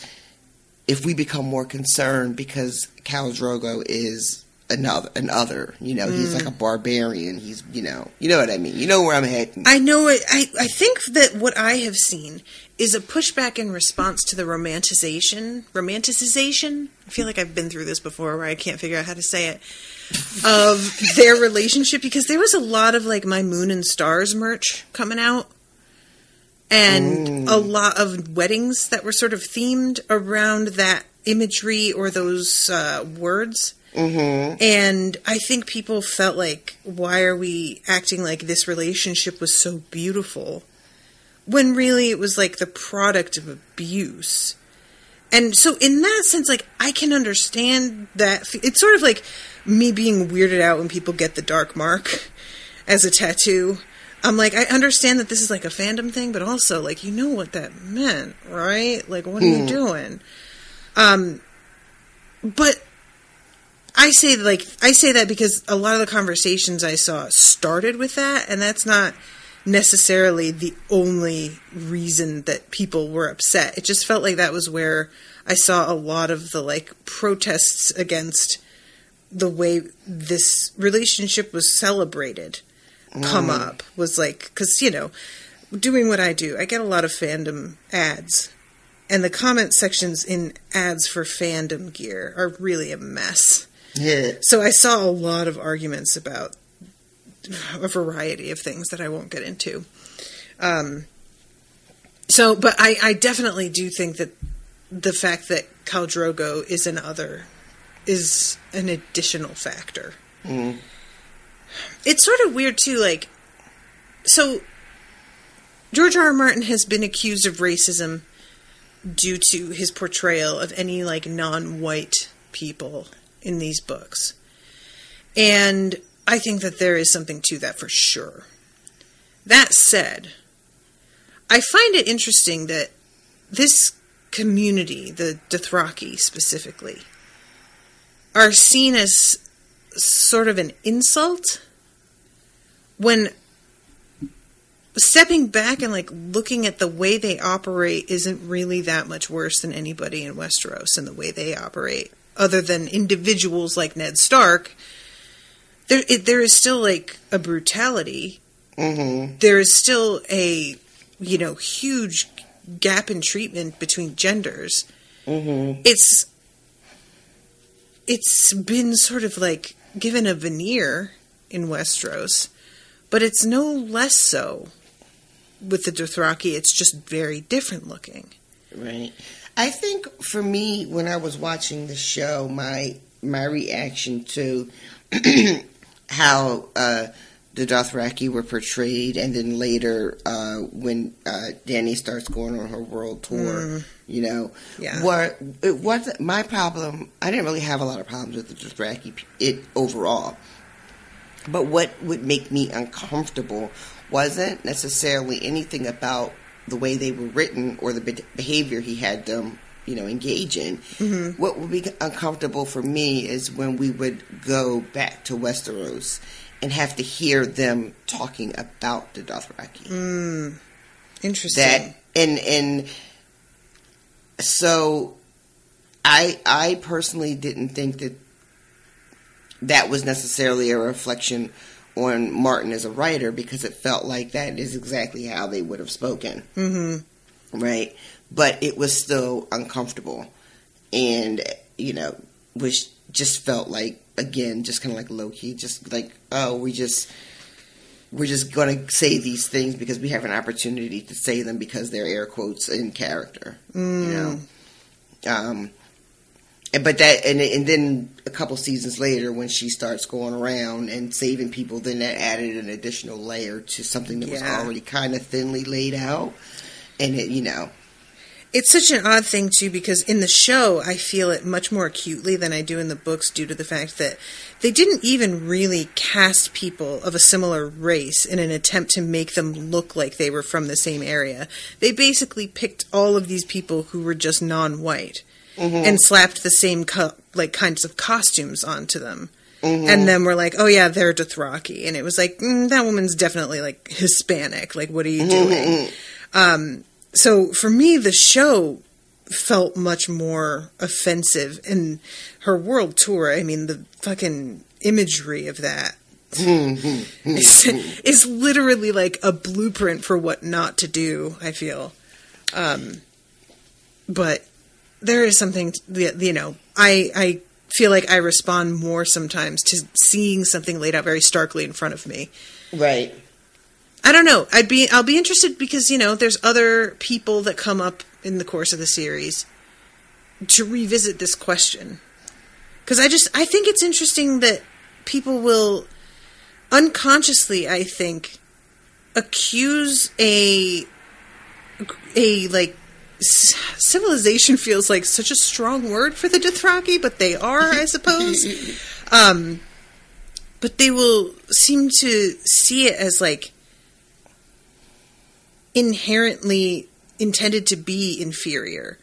if we become more concerned because Khal Drogo is another, an other, you know, he's like a barbarian. He's, you know, you know what I mean. You know where I'm heading. I know it. I, I think that what I have seen is a pushback in response to the romanticization. Romanticization? I feel like I've been through this before where I can't figure out how to say it. Of their relationship because there was a lot of like my moon and stars merch coming out. And a lot of weddings that were sort of themed around that imagery or those uh, words. Mm-hmm. And I think people felt like, why are we acting like this relationship was so beautiful? When really it was like the product of abuse. And so, in that sense, like, I can understand that. It's sort of like me being weirded out when people get the dark mark as a tattoo. I'm like, I understand that this is like a fandom thing, but also, like, you know what that meant, right? Like, what are you doing? Um, but I say like I say that because a lot of the conversations I saw started with that, and that's not necessarily the only reason that people were upset. It just felt like that was where I saw a lot of the like protests against the way this relationship was celebrated come mm. up was like because you know doing what I do, I get a lot of fandom ads and the comment sections in ads for fandom gear are really a mess. Yeah. So I saw a lot of arguments about a variety of things that I won't get into. Um, so, but I, I definitely do think that the fact that Khal Drogo is an other is an additional factor. Mm. It's sort of weird too, like so George R. R. Martin has been accused of racism due to his portrayal of any like non-white people in these books. And I think that there is something to that for sure. That said, I find it interesting that this community, the Dothraki specifically, are seen as sort of an insult when stepping back and like looking at the way they operate isn't really that much worse than anybody in Westeros and the way they operate other than individuals like Ned Stark there it, there is still like a brutality Mm-hmm. there is still a you know huge gap in treatment between genders Mm-hmm. it's it's been sort of like given a veneer in Westeros, but it's no less so with the Dothraki. It's just very different looking. Right. I think for me, when I was watching the show, my my reaction to how uh, the Dothraki were portrayed, and then later uh, when uh, Dany starts going on her world tour, you know, Yeah. what it wasn't my problem. I didn't really have a lot of problems with the Dothraki it overall, but what would make me uncomfortable wasn't necessarily anything about the way they were written or the be- behavior he had them, you know, engage in. Mm-hmm. What would be uncomfortable for me is when we would go back to Westeros and have to hear them talking about the Dothraki. Mm. Interesting. That and and so I I personally didn't think that that was necessarily a reflection on Martin as a writer because it felt like that is exactly how they would have spoken. Mm-hmm. Right? But it was still uncomfortable. And, you know, which just felt like, again, just kind of like low key, just like, oh, we just. We're just going to say these things because we have an opportunity to say them because they're air quotes in character. You know? Um, and- but that and and then a couple seasons later when she starts going around and saving people then that added an additional layer to something that was already kind of thinly laid out. And it you know. It's such an odd thing too because in the show I feel it much more acutely than I do in the books due to the fact that they didn't even really cast people of a similar race in an attempt to make them look like they were from the same area. They basically picked all of these people who were just non-white Mm-hmm. and slapped the same co- like kinds of costumes onto them. Mm-hmm. And then we're like, oh yeah, they're Dothraki, and it was like mm, that woman's definitely like Hispanic. Like, what are you mm-hmm, doing? Um, so for me, the show felt much more offensive, and her world tour. I mean, the fucking imagery of that is, is literally like a blueprint for what not to do. I feel, um, but there is something you know. I I feel like I respond more sometimes to seeing something laid out very starkly in front of me. Right. I don't know. I'd be I'll be interested because you know there's other people that come up in the course of the series to revisit this question. Cuz I just I think it's interesting that people will unconsciously I think accuse a a like civilization feels like such a strong word for the Dothraki, but they are, I suppose. um but they will seem to see it as like inherently intended to be inferior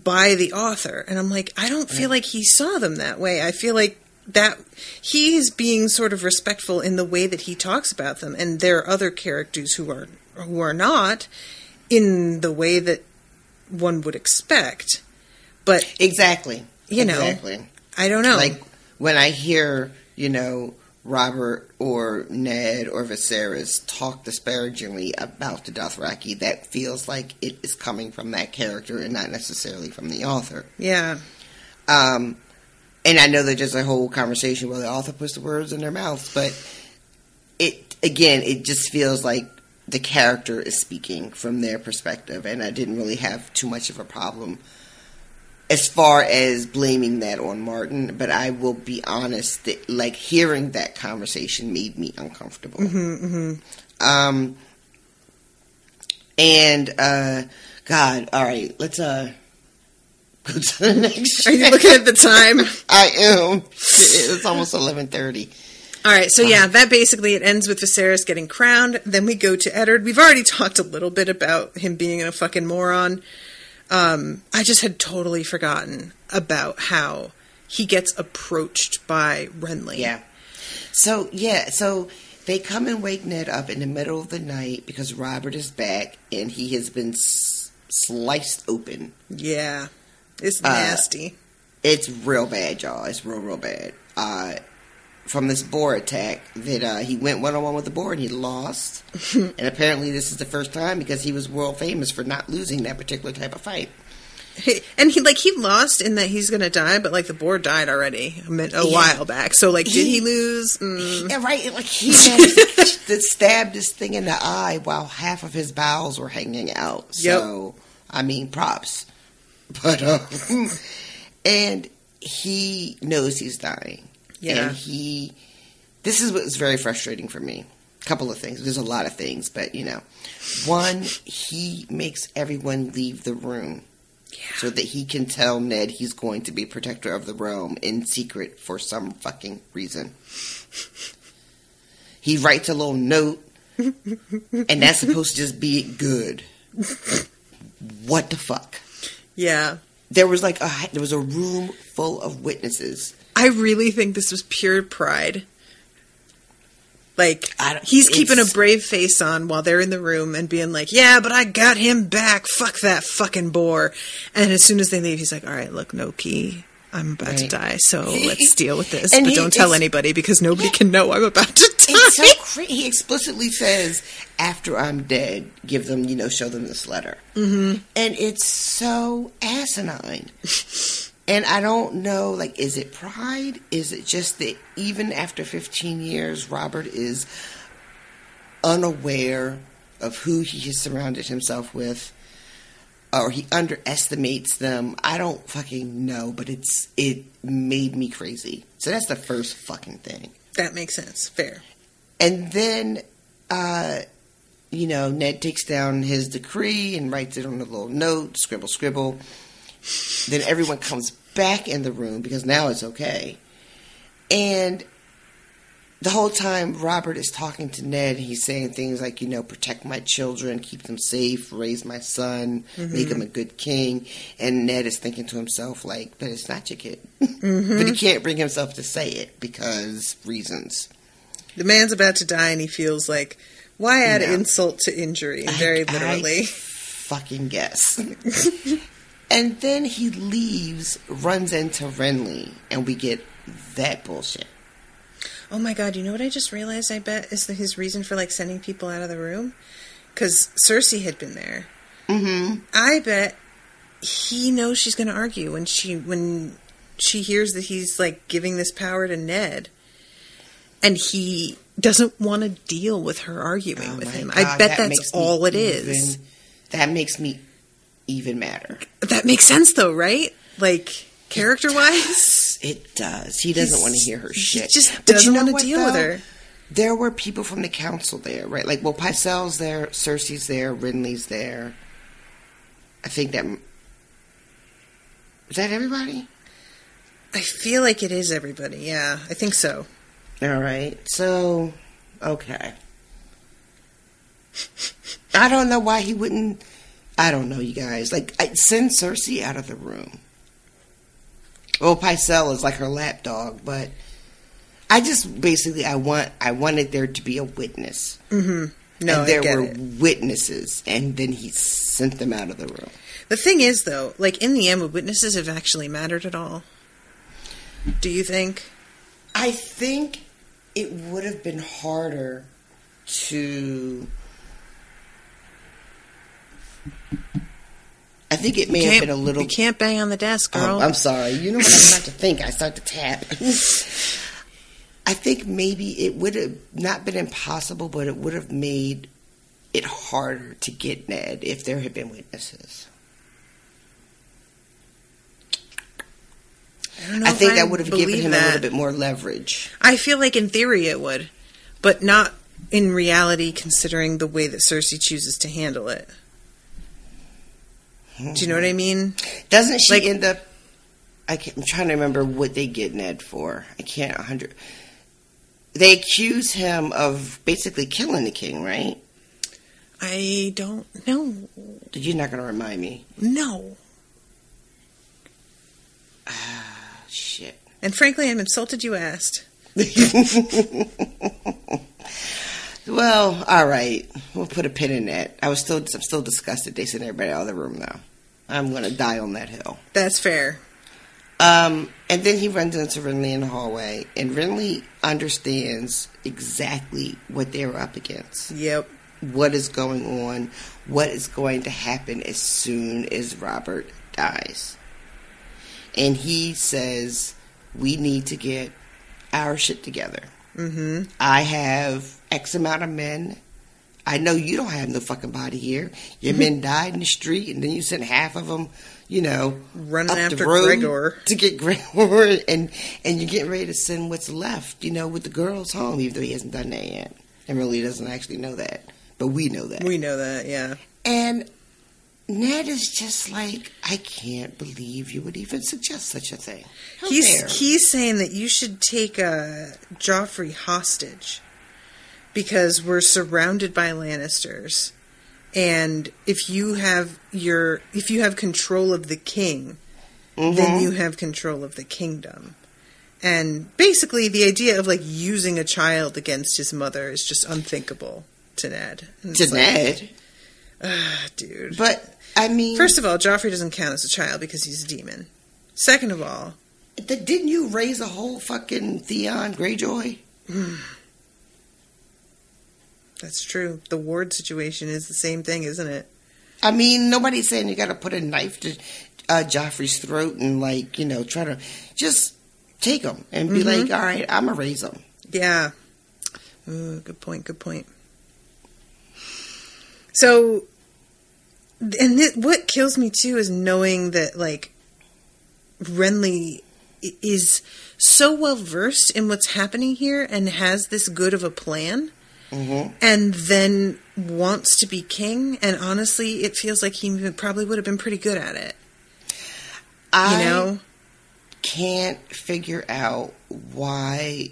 by the author. And i'm like i don't feel like he saw them that way. I feel like that he is being sort of respectful in the way that he talks about them. And there are other characters who are who are not in the way that one would expect but Exactly. You know, Exactly. i don't know Like when I hear, you know, Robert or Ned or Viserys talk disparagingly about the Dothraki, that feels like it is coming from that character and not necessarily from the author. yeah Um, and I know that there's a whole conversation where the author puts the words in their mouths, but it again, it just feels like the character is speaking from their perspective, and I didn't really have too much of a problem as far as blaming that on Martin. But I will be honest that like hearing that conversation made me uncomfortable. Um, and uh, God, all right, let's uh go to the next. are you looking at the time I am. It's almost eleven thirty. All right, so yeah, that basically it ends with Viserys getting crowned. Then we go to Eddard. We've already talked a little bit about him being a fucking moron. Um, I just had totally forgotten about how he gets approached by Renly. Yeah. So yeah, so they come and wake Ned up in the middle of the night because Robert is back and he has been s- sliced open. yeah, it's Uh, nasty. It's real bad, y'all. It's real, real bad. Uh, from this boar attack that uh, he went one on one with the boar and he lost. and apparently, this is the first time because he was world famous for not losing that particular type of fight. and he like he lost in that he's gonna die, but like the boar died already a, a Yeah. while back. So like, did He- he lose? Mm. Yeah, right. Like he managed to this thing in the eye while half of his bowels were hanging out. So I mean, props. But um, and he knows he's dying. Yeah. And he. This is what's very frustrating for me. A couple of things. There's a lot of things, but you know, one he makes everyone leave the room. So that he can tell Ned he's going to be protector of the realm in secret for some fucking reason. He writes a little note, and that's supposed to just be good. What the fuck? Yeah, There was like a there was a room full of witnesses. I really think this was pure pride. Like I don't- he's keeping a brave face on while they're in the room and being like, "Yeah, but I got him back. Fuck that fucking boar." And as soon as they leave, he's like, "All right, look, Noki, I'm about to die, so let's deal with this. And but he- don't tell anybody because nobody can know I'm about to die." It's so. He explicitly says, "After I'm dead, give them, you know, show them this letter." Mm-hmm. And it's so asinine. and I don't know, like, is it pride? Is it just that even after 15 years, Robert is unaware of who he has surrounded himself with? Or he underestimates them. I don't fucking know, but it's it made me crazy. So that's the first fucking thing. that makes sense. Fair. And then uh, you know, Ned takes down his decree and writes it on a little note, scribble, scribble. Then everyone comes back in the room because now it's okay. And the whole time Robert is talking to Ned, he's saying things like, you know, protect my children, keep them safe, raise my son, mm-hmm. make him a good king. And Ned is thinking to himself, like, but it's not your kid. Mm-hmm. but he can't bring himself to say it because reasons. The man's about to die, and he feels like, why add No. insult to injury? Very I- literally. I fucking guess. and then he leaves, runs into Renly, and we get that bullshit. Oh my god, you know what I just realized I bet is the, his reason for like sending people out of the room? Cuz Cersei had been there. Mm-hmm. I bet he knows she's going to argue when she when she hears that he's like giving this power to Ned. And he doesn't want to deal with her arguing Oh with him. God, I bet that that's all it is. even- That makes me even matter. That makes sense though, right? Like character wise, It does. He doesn't want to hear her he shit. just doesn't know want to deal with her. There were people from the council there, right? Like, well, Pycelle's there, Cersei's there, Renly's there. I think that. Is that everybody? I feel like it is everybody. Yeah, I think so. All right. So, okay. I don't know why he wouldn't. I don't know, you guys. Like, I, send Cersei out of the room. Well, Pycelle is like her lapdog, but I just basically I want I wanted there to be a witness, Mm-hmm. No, and there were it. witnesses, and then he sent them out of the room. The thing is, though, like in the end, would witnesses have actually mattered at all? Do you think? I think it would have been harder to. I think it may have been a little. You can't bang on the desk, um, girl. Oh, I'm sorry. You know what I start to think, I start to tap. I think maybe it would have not been impossible, but it would have made it harder to get Ned if there had been witnesses. I, don't know I think that would have given him a little bit more leverage. I feel like in theory it would, but not in reality, considering the way that Cersei chooses to handle it. Do you know what I mean? Doesn't she Like- end up? I can't, I'm trying to remember what they get Ned for. I can't. hundred. They accuse him of basically killing the king, right? I don't know. You're not going to remind me. No. Ah shit. And frankly, I'm insulted you asked. well, all right. We'll put a pin in that. I was still, I'm still disgusted. They sent everybody out of the room though. I'm going to die on that hill. That's fair. Um, and then he runs into Renly in the hallway, and Renly understands exactly what they're up against. Yep. what is going on, what is going to happen as soon as Robert dies. And he says, We need to get our shit together. Mm-hmm. I have X amount of men. I know you don't have no fucking body here. Your men died in the street, and then you sent half of them, you know, Running after Gregor. to get Gregor, and and you're getting ready to send what's left, you know, with the girls home, even though he hasn't done that yet, and really doesn't actually know that, but we know that. We know that, yeah. And Ned is just like, I can't believe you would even suggest such a thing. How dare. He's he's saying that you should take uh, Joffrey hostage because we're surrounded by Lannisters, and if you have your if you have control of the king, then Mhm. you have control of the kingdom. And basically, the idea of like using a child against his mother is just unthinkable to Ned. And to like, Ned. "Ah, dude. But I mean, First of all, Joffrey doesn't count as a child because he's a demon. Second of all, th- didn't you raise a whole fucking Theon Greyjoy? That's true. The ward situation is the same thing, isn't it? I mean, nobody's saying you got to put a knife to uh, Joffrey's throat and like you know try to just take him and be Mhm. like, all right, I'm gonna raise him. Yeah. Ooh, good point. Good point. So, and th- what kills me too is knowing that like Renly is so well versed in what's happening here and has this good of a plan Mm-hmm. and then wants to be king. And honestly, it feels like he probably would have been pretty good at it. I You know? can't figure out why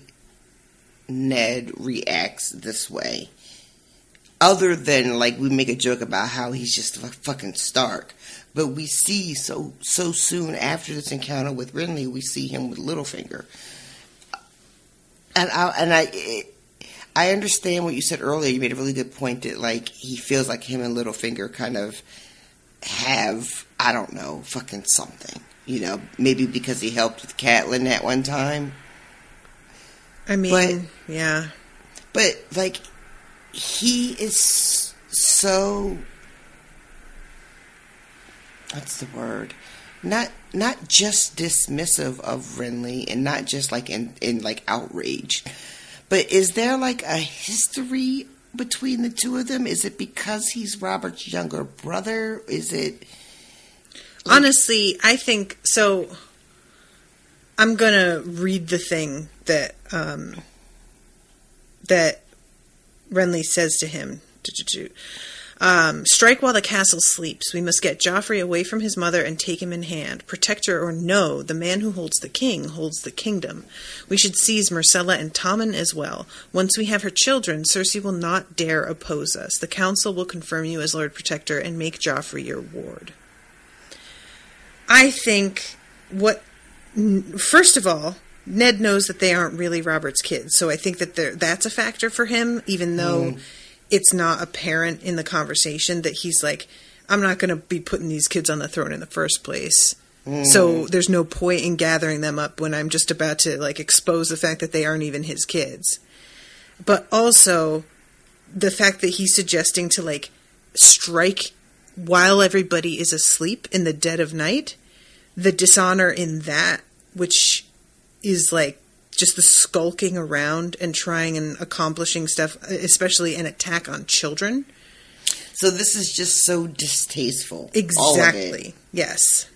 Ned reacts this way. Other than like we make a joke about how he's just a fucking Stark, but we see so so soon after this encounter with Renly, we see him with Littlefinger, and I and I. It, I understand what you said earlier. You made a really good point that like he feels like him and Littlefinger kind of have I don't know fucking something. You know, maybe because he helped with Catelyn at one time. I mean, yeah. But like he is so what's the word? Not not just dismissive of Renly and not just like in, in like outrage. But is there like a history between the two of them? Is it because he's Robert's younger brother? Is it Honestly, I think so. I'm gonna read the thing that um, that Renly says to him. Um, Strike while the castle sleeps. We must get Joffrey away from his mother and take him in hand. Protector or no, the man who holds the king holds the kingdom. We should seize Myrcella and Tommen as well. Once we have her children, Cersei will not dare oppose us. The council will confirm you as Lord Protector and make Joffrey your ward. I think what first of all, Ned knows that they aren't really Robert's kids, so I think that that's a factor for him, even though it's not apparent in the conversation that he's like, I'm not going to be putting these kids on the throne in the first place. So hmm. there's no point in gathering them up when I'm just about to like expose the fact that they aren't even his kids. But also the fact that he's suggesting to like strike while everybody is asleep in the dead of night, the dishonor in that, which is like just the skulking around and trying and accomplishing stuff, especially an attack on children. so? This is just so distasteful. all of it. Exactly. Yes.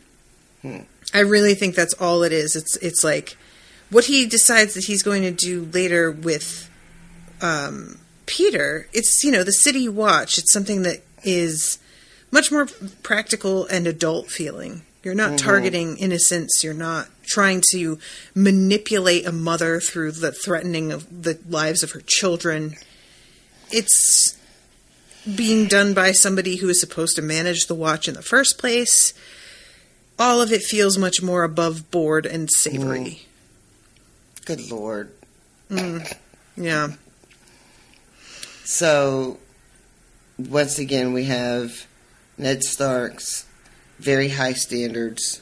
I really think that's all it is. It's it's like what he decides that he's going to do later with um, Petyr. It's you know the city watch. It's something that is much more practical and adult feeling. You're not targeting innocence. You're not trying to manipulate a mother through the threatening of the lives of her children. It's being done by somebody who is supposed to manage the watch in the first place. All of it feels much more above board and savory. Mm. Good lord. Mm. Yeah. So, once again, we have Ned Stark's very high standards,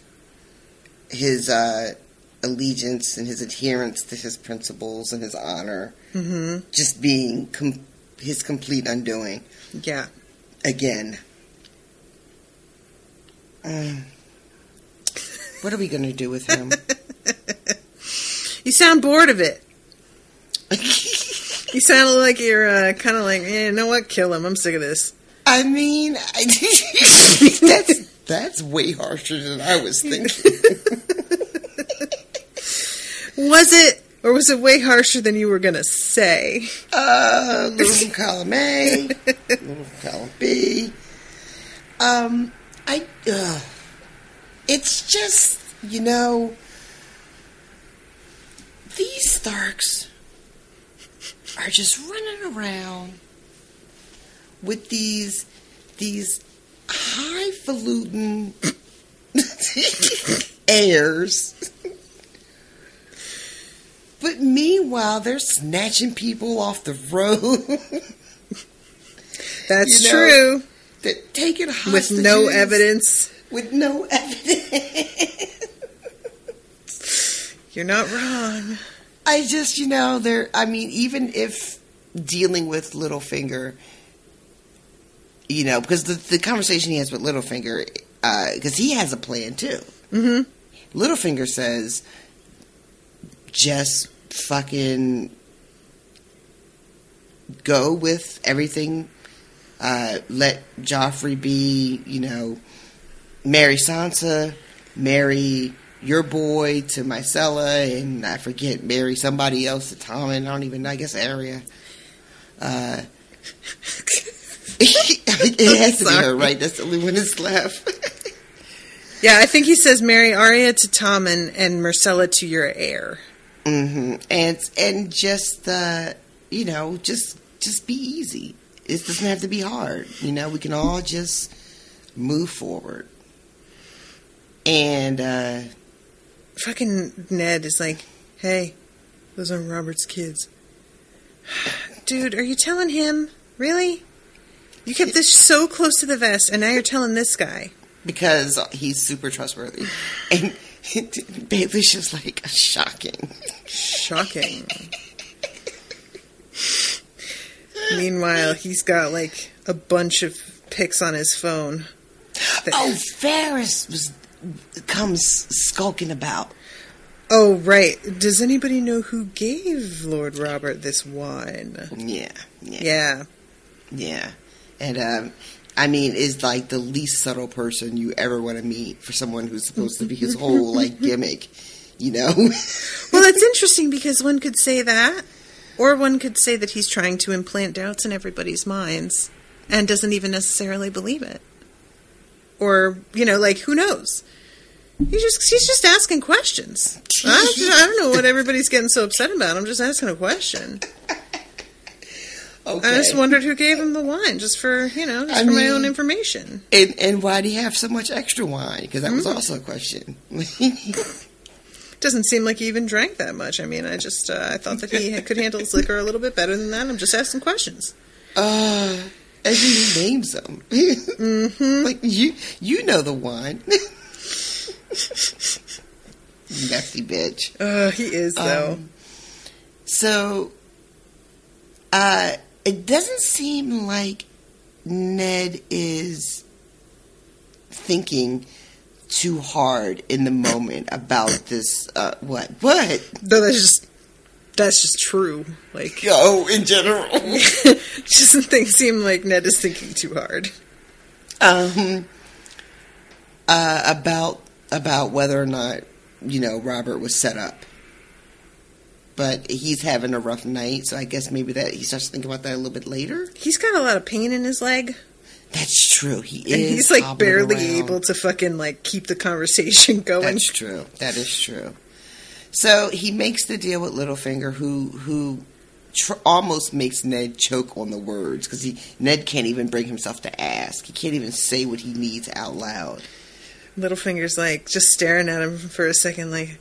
his uh, allegiance and his adherence to his principles and his honor, Mm-hmm. just being com- his complete undoing Yeah. again. Um, what are we going to do with him? You sound bored of it. You sound like you're uh, kind of like, eh, you know what? Kill him. I'm sick of this. I mean, I, that's that's way harsher than I was thinking. Was it, or was it way harsher than you were going to say? Uh, little from column A, little from column B. Um, I, uh, it's just, you know, these Starks are just running around with these, these highfalutin airs. But meanwhile, they're snatching people off the road. That's You know, true. They're taking With no evidence. With no evidence. You're not wrong. I just, you know, they're. I mean, even if dealing with Littlefinger, you know, because the the conversation he has with Littlefinger, because he has a plan too. Mm-hmm. Littlefinger says, just fucking go with everything. Uh, let Joffrey be, you know, marry Sansa, marry your boy to Myrcella, and I forget, marry somebody else to Tommen. I don't even know, I guess Arya. Uh, it has to be her, right? That's the only one that's left. Yeah, I think he says marry Arya to Tom and and Myrcella to your heir. Mm-hmm. And and just uh, you know, just just be easy. It doesn't have to be hard. You know, we can all just move forward. And uh, Fucking Ned is like, hey, those aren't Robert's kids. Dude, are you telling him? Really? You kept this so close to the vest, and now you're telling this guy. because he's super trustworthy, and Baelish is like shocking. Shocking. Meanwhile, he's got like a bunch of pics on his phone. that- Oh, Varys was comes skulking about. Oh, right. Does anybody know who gave Lord Robert this wine? Yeah, yeah, Yeah. yeah. And um, I mean, is like the least subtle person you ever want to meet for someone who's supposed to be his whole like gimmick. You know, Well, it's interesting because one could say that, or one could say that he's trying to implant doubts in everybody's minds and doesn't even necessarily believe it. Or, you know, like, who knows? He's just he's just asking questions. I, just- I don't know what everybody's getting so upset about. I'm just asking a question. okay. I just wondered who gave him the wine, just for you know, just I for my own information. and and why do you have so much extra wine? Because that was Mm. also a question. Doesn't seem like he even drank that much. I mean, I just uh, I thought that he could handle his liquor a little bit better than that. I'm just asking questions. Uh, and he names them. mm-hmm. Like you, you know the one. Messy bitch. Uh, he is though. Um, so, uh, it doesn't seem like Ned is thinking too hard in the moment about this. Uh, what? What? Though that's just that's just true. Like, Oh, in general. just things seem like Ned is thinking too hard. um, uh, about about whether or not you know Robert was set up. But he's having a rough night, so I guess maybe that he starts thinking about that a little bit later. He's got a lot of pain in his leg, That's true. He is. and he's like barely around. able to fucking like keep the conversation going. That's true. That is true. So he makes the deal with Littlefinger, who who tr- almost makes Ned choke on the words because he Ned can't even bring himself to ask. He can't even say what he needs out loud. Littlefinger's like just staring at him for a second, like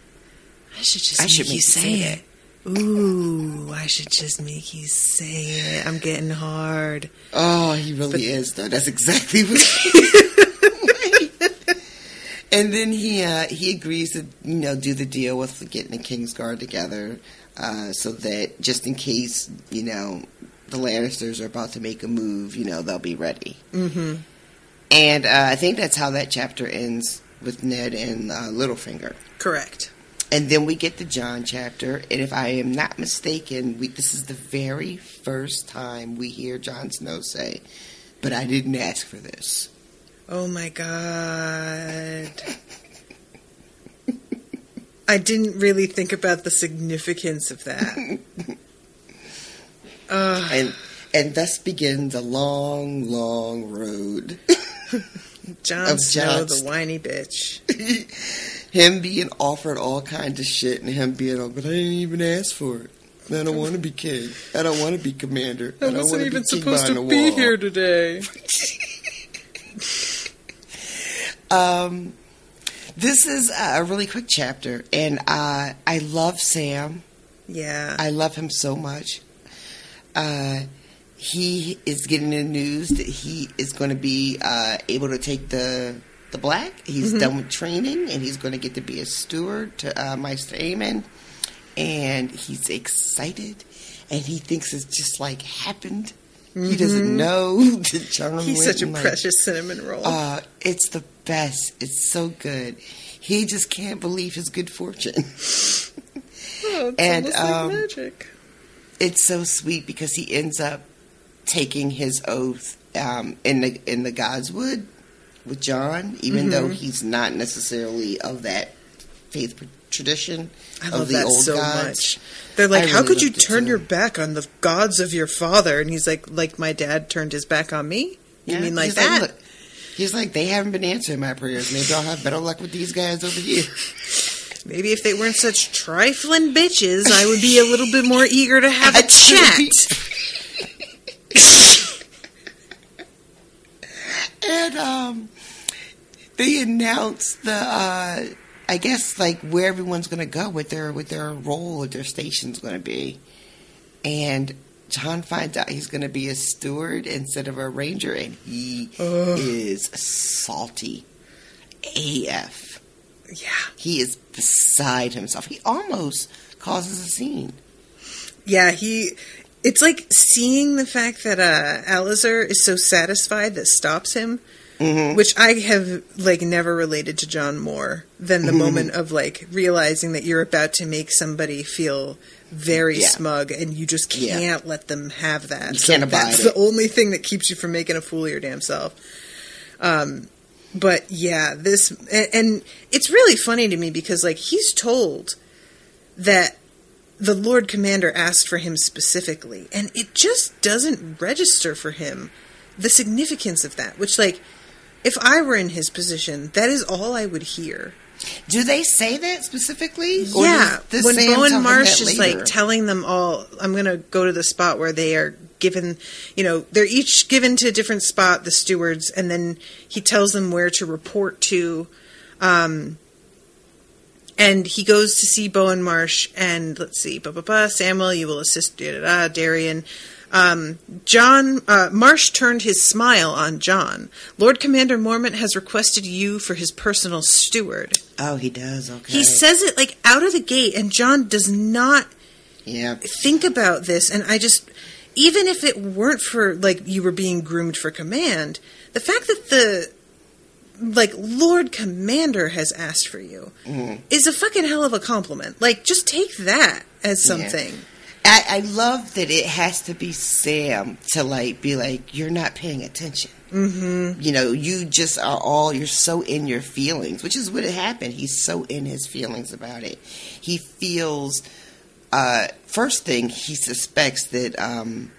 I should just I make should you make you say say it. Ooh, I should just make you say it. I'm getting hard. Oh, he really is though. That's exactly what. and then he uh, he agrees to you know do the deal with getting the King's Guard together, uh, so that just in case you know the Lannisters are about to make a move, you know they'll be ready. Mm-hmm. And uh, I think that's how that chapter ends with Ned and uh, Littlefinger. Correct. And then we get the Jon chapter, and if I am not mistaken, we, this is the very first time we hear Jon Snow say, "But I didn't ask for this." Oh my god. I didn't really think about the significance of that. Uh, And and thus begins a long, long road. Jon Of Snow, Jon the whiny bitch. him being offered all kinds of shit, and him being, "Oh, but I didn't even ask for it. I don't want to be king. I don't want to be commander. I, I don't wasn't even be supposed to be here today. Um, this is a really quick chapter, and uh, I love Sam. Yeah. I love him so much. Uh, he is getting the news that he is going to be uh, able to take the the black. He's done with training, and he's going to get to be a steward to uh, Maester Aemon. And he's excited, and he thinks it's just like happened. He doesn't know that Jon He's such a like, precious cinnamon roll. uh, it's the best. It's so good. He just can't believe his good fortune. oh, it's and, almost um, like magic. it's so sweet because he ends up taking his oath um, in the in the Godswood with Jon, even though he's not necessarily of that faith tradition I of love the that old so gods. much. They're like, I "How really could you turn your back on the gods of your father?" And he's like, "Like my dad turned his back on me." You Yeah, mean like he's that? look, he's like, they haven't been answering my prayers. Maybe I'll have better luck with these guys over here. Maybe if they weren't such trifling bitches, I would be a little bit more eager to have a chat. and um, they announced the, uh, I guess, like where everyone's going to go with their with their role, what their station's going to be, and. Jon finds out he's going to be a steward instead of a ranger, and he is salty AF. Yeah. He is beside himself. He almost causes a scene. Yeah, he. It's like seeing the fact that uh, Alliser is so satisfied that stops him, Mm-hmm. which I have like never related to Jon more than Mm-hmm. the moment of like realizing that you're about to make somebody feel very Yeah. smug, and you just can't let them have that. You can't That's abide the only thing that keeps you from making a fool of your damn self. Um, but yeah, this and, and it's really funny to me because like he's told that the Lord Commander asked for him specifically, and it just doesn't register for him the significance of that. Which, like, if I were in his position, that is all I would hear. Do they say that specifically? Yeah, when Bowen Marsh is like telling them all, "I'm going to go to the spot where they are given, you know, they're each given to a different spot, the stewards, and then he tells them where to report to." Um, and he goes to see Bowen Marsh, and let's see, blah, blah, blah, Samuel, you will assist, da, da, da, Dareon. Um, Jon uh, Marsh turned his smile on Jon. Lord Commander Mormont has requested you for his personal steward. oh, he does. Okay, He says it like out of the gate, and Jon does not yeah. think about this. And I just, even if it weren't for like you were being groomed for command, the fact that the like Lord Commander has asked for you Mm-hmm. is a fucking hell of a compliment. Like, just take that as something. I, I love that it has to be Sam to like be like you're not paying attention. Mm-hmm. You know, you just are all you're so in your feelings, which is what it happened. He's so in his feelings about it. He feels. Uh, first thing he suspects that um,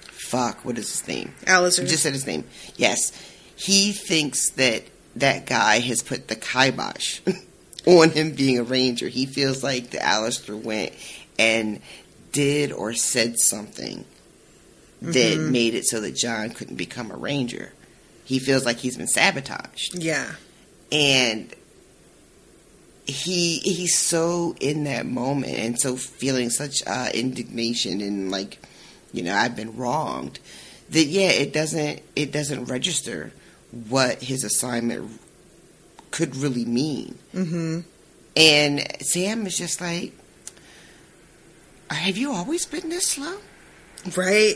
fuck, what is his name? You just said his name. Yes, he thinks that that guy has put the kibosh on him being a ranger. He feels like the Alliser went and did or said something that made it so that Jon couldn't become a ranger. He feels like he's been sabotaged, yeah. and he he's so in that moment and so feeling such uh, indignation and like you know I've been wronged that yeah it doesn't it doesn't register what his assignment could really mean hmm and Sam is just like have you always been this slow Right.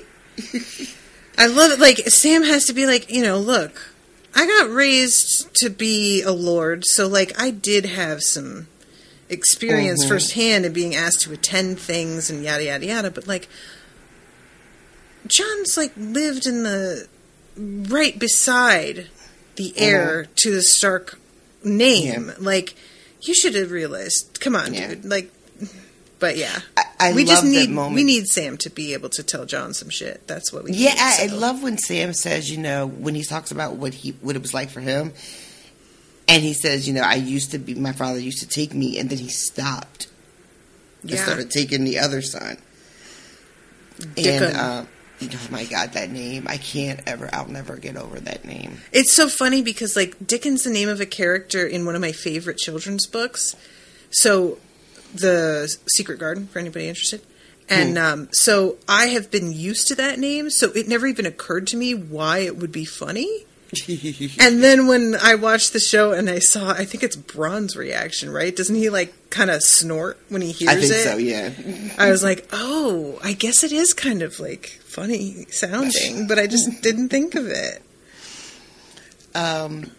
I love it. Like Sam has to be like, you know, look, I got raised to be a lord, so like I did have some experience Mhm. firsthand in being asked to attend things and yada yada yada. But like, Jon's like lived in the right beside the heir to the Stark name. Yeah. Like, you should have realized. Come on, Yeah. dude. Like, but yeah. I, I we just need we need Sam to be able to tell Jon some shit. That's what we Yeah, need. I, I love when Sam says, you know, when he talks about what he what it was like for him, and he says, you know, I used to be, my father used to take me, and then he stopped and Yeah. started taking the other son. And uh, oh my god, that name! I can't ever, I'll never get over that name. It's so funny because like Dickon, the name of a character in one of my favorite children's books. So, the Secret Garden for anybody interested. And um, so I have been used to that name, so it never even occurred to me why it would be funny. And then when I watched the show and I saw, I think it's Bronn's reaction, right? Doesn't he like kind of snort when he hears it? I think it? so. Yeah. I was like, oh, I guess it is kind of like funny sounding, but I just didn't think of it. Um.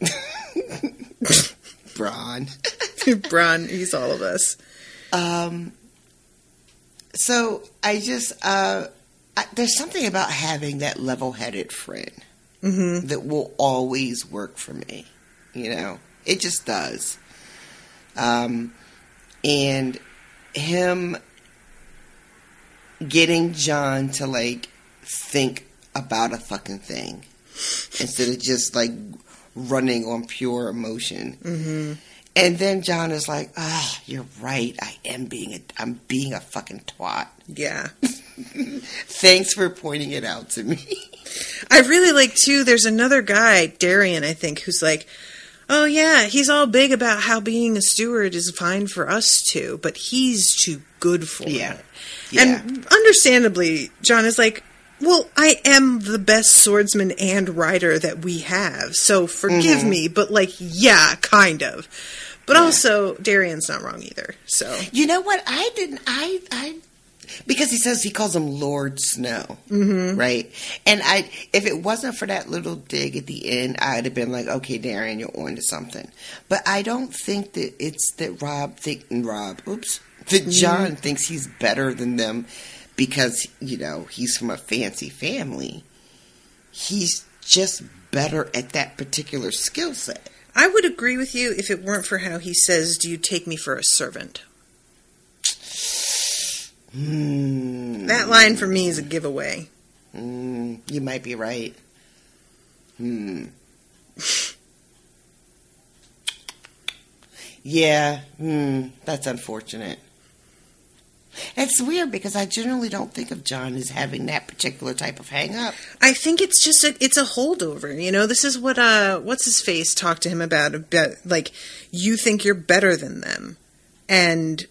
Bronn. Bronn, he's all of us. Um, so I just uh, I, there's something about having that level-headed friend Mm-hmm. that will always work for me. You know, it just does. Um, and him getting Jon to like think about a fucking thing instead of just like running on pure emotion. Mm-hmm. And then Jon is like, "Ah, you're right. I am being a, I'm being a fucking twat. Yeah. Thanks for pointing it out to me." I really like too. There's another guy, Dareon, I think, who's like, "Oh yeah, he's all big about how being a steward is fine for us too, but he's too good for Yeah. it." Yeah. And understandably, Jon is like, "Well, I am the best swordsman and rider that we have, so forgive mm-hmm. me, but like, yeah, kind of." But also, Dareon's not wrong either. So You know what? I didn't. I I because he says he calls him Lord Snow, mm-hmm. right? And I, if it wasn't for that little dig at the end, I'd have been like, okay, Dareon, you're on to something. But I don't think that it's that Rob think Rob, oops, that Jon thinks he's better than them because you know he's from a fancy family. He's just better at that particular skill set. I would agree with you if it weren't for how he says, "Do you take me for a servant?" Hmm. That line for me is a giveaway. Mm, you might be right. Hmm. Yeah, hmm, that's unfortunate. It's weird because I generally don't think of Jon as having that particular type of hang up. I think it's just a it's a holdover. You know, this is what uh what's his face talked to him about about like you think you're better than them, and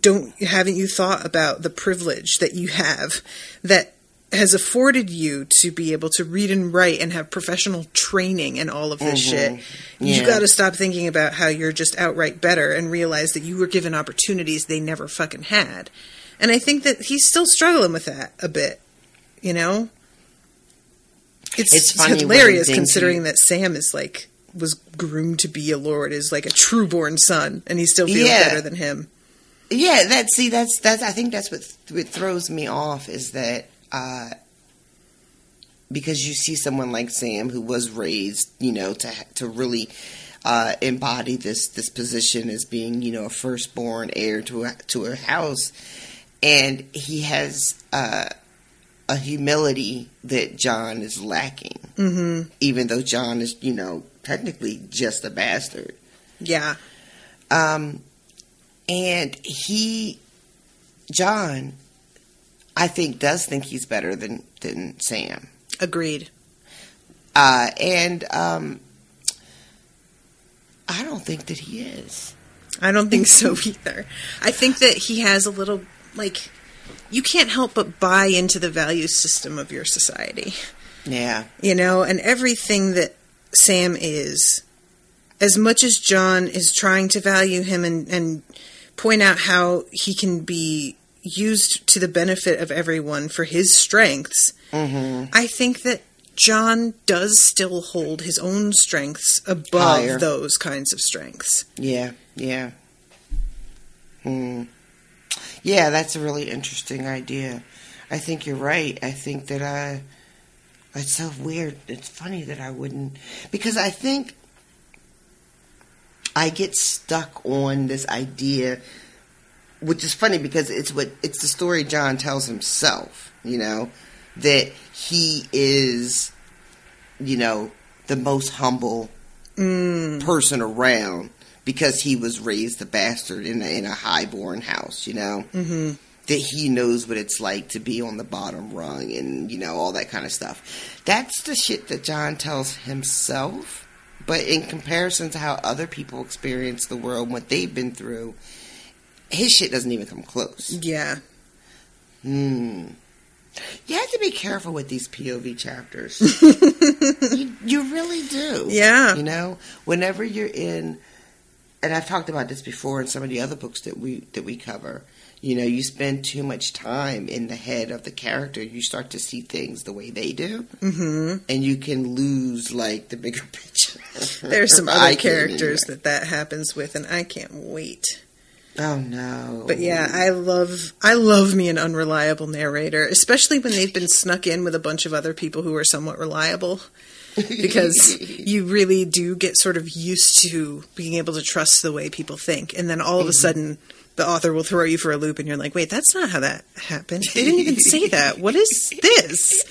don't haven't you thought about the privilege that you have that has afforded you to be able to read and write and have professional training and all of this shit. You Mm-hmm. Yeah. got to stop thinking about how you're just outright better and realize that you were given opportunities they never fucking had. And I think that he's still struggling with that a bit, you know? It's, It's hilarious considering he- that Sam is like was groomed to be a lord is like a true born son and he still feels Yeah. better than him. Yeah, that see, that's that's. I think that's what what throws me off is that uh, because you see someone like Sam who was raised, you know, to to really uh, embody this this position as being, you know, a firstborn heir to a to a house, and he has uh, a humility that Jon is lacking. Mm-hmm. Even though Jon is, you know, technically just a bastard. Yeah. Um, and he, Jon, I think does think he's better than than Sam. Agreed. Uh, and um, I don't think that he is. I don't think so either. I think that he has a little like you can't help but buy into the value system of your society. Yeah, You know, and everything that Sam is as much as Jon is trying to value him and, and point out how he can be used to the benefit of everyone for his strengths, I think that Jon does still hold his own strengths above Higher. those kinds of strengths. yeah, yeah. Hmm. Yeah, that's a really interesting idea. I think you're right. I think that I. It's so weird. It's funny that I wouldn't because I think I get stuck on this idea, which is funny because it's what it's the story Jon tells himself. You know that he is, you know, the most humble person around because he was raised a bastard in a, in a highborn house. You know. Mm-hmm. That he knows what it's like to be on the bottom rung and, you know, all that kind of stuff. That's the shit that Jon tells himself. But in comparison to how other people experience the world, and what they've been through, his shit doesn't even come close. Yeah. Hmm. You have to be careful with these POV chapters. you, you really do. Yeah. You know, whenever you're in, and I've talked about this before in some of the other books that we that we cover. You know, you spend too much time in the head of the character, you start to see things the way they do, hmm and you can lose like the bigger picture. There's some other characters that that happens with, and I can't wait. Oh no! But yeah, I love I love me an unreliable narrator, especially when they've been snuck in with a bunch of other people who are somewhat reliable. Because you really do get sort of used to being able to trust the way people think, and then all of a sudden the author will throw you for a loop and you're like, wait, that's not how that happened. They didn't even say that. What is this?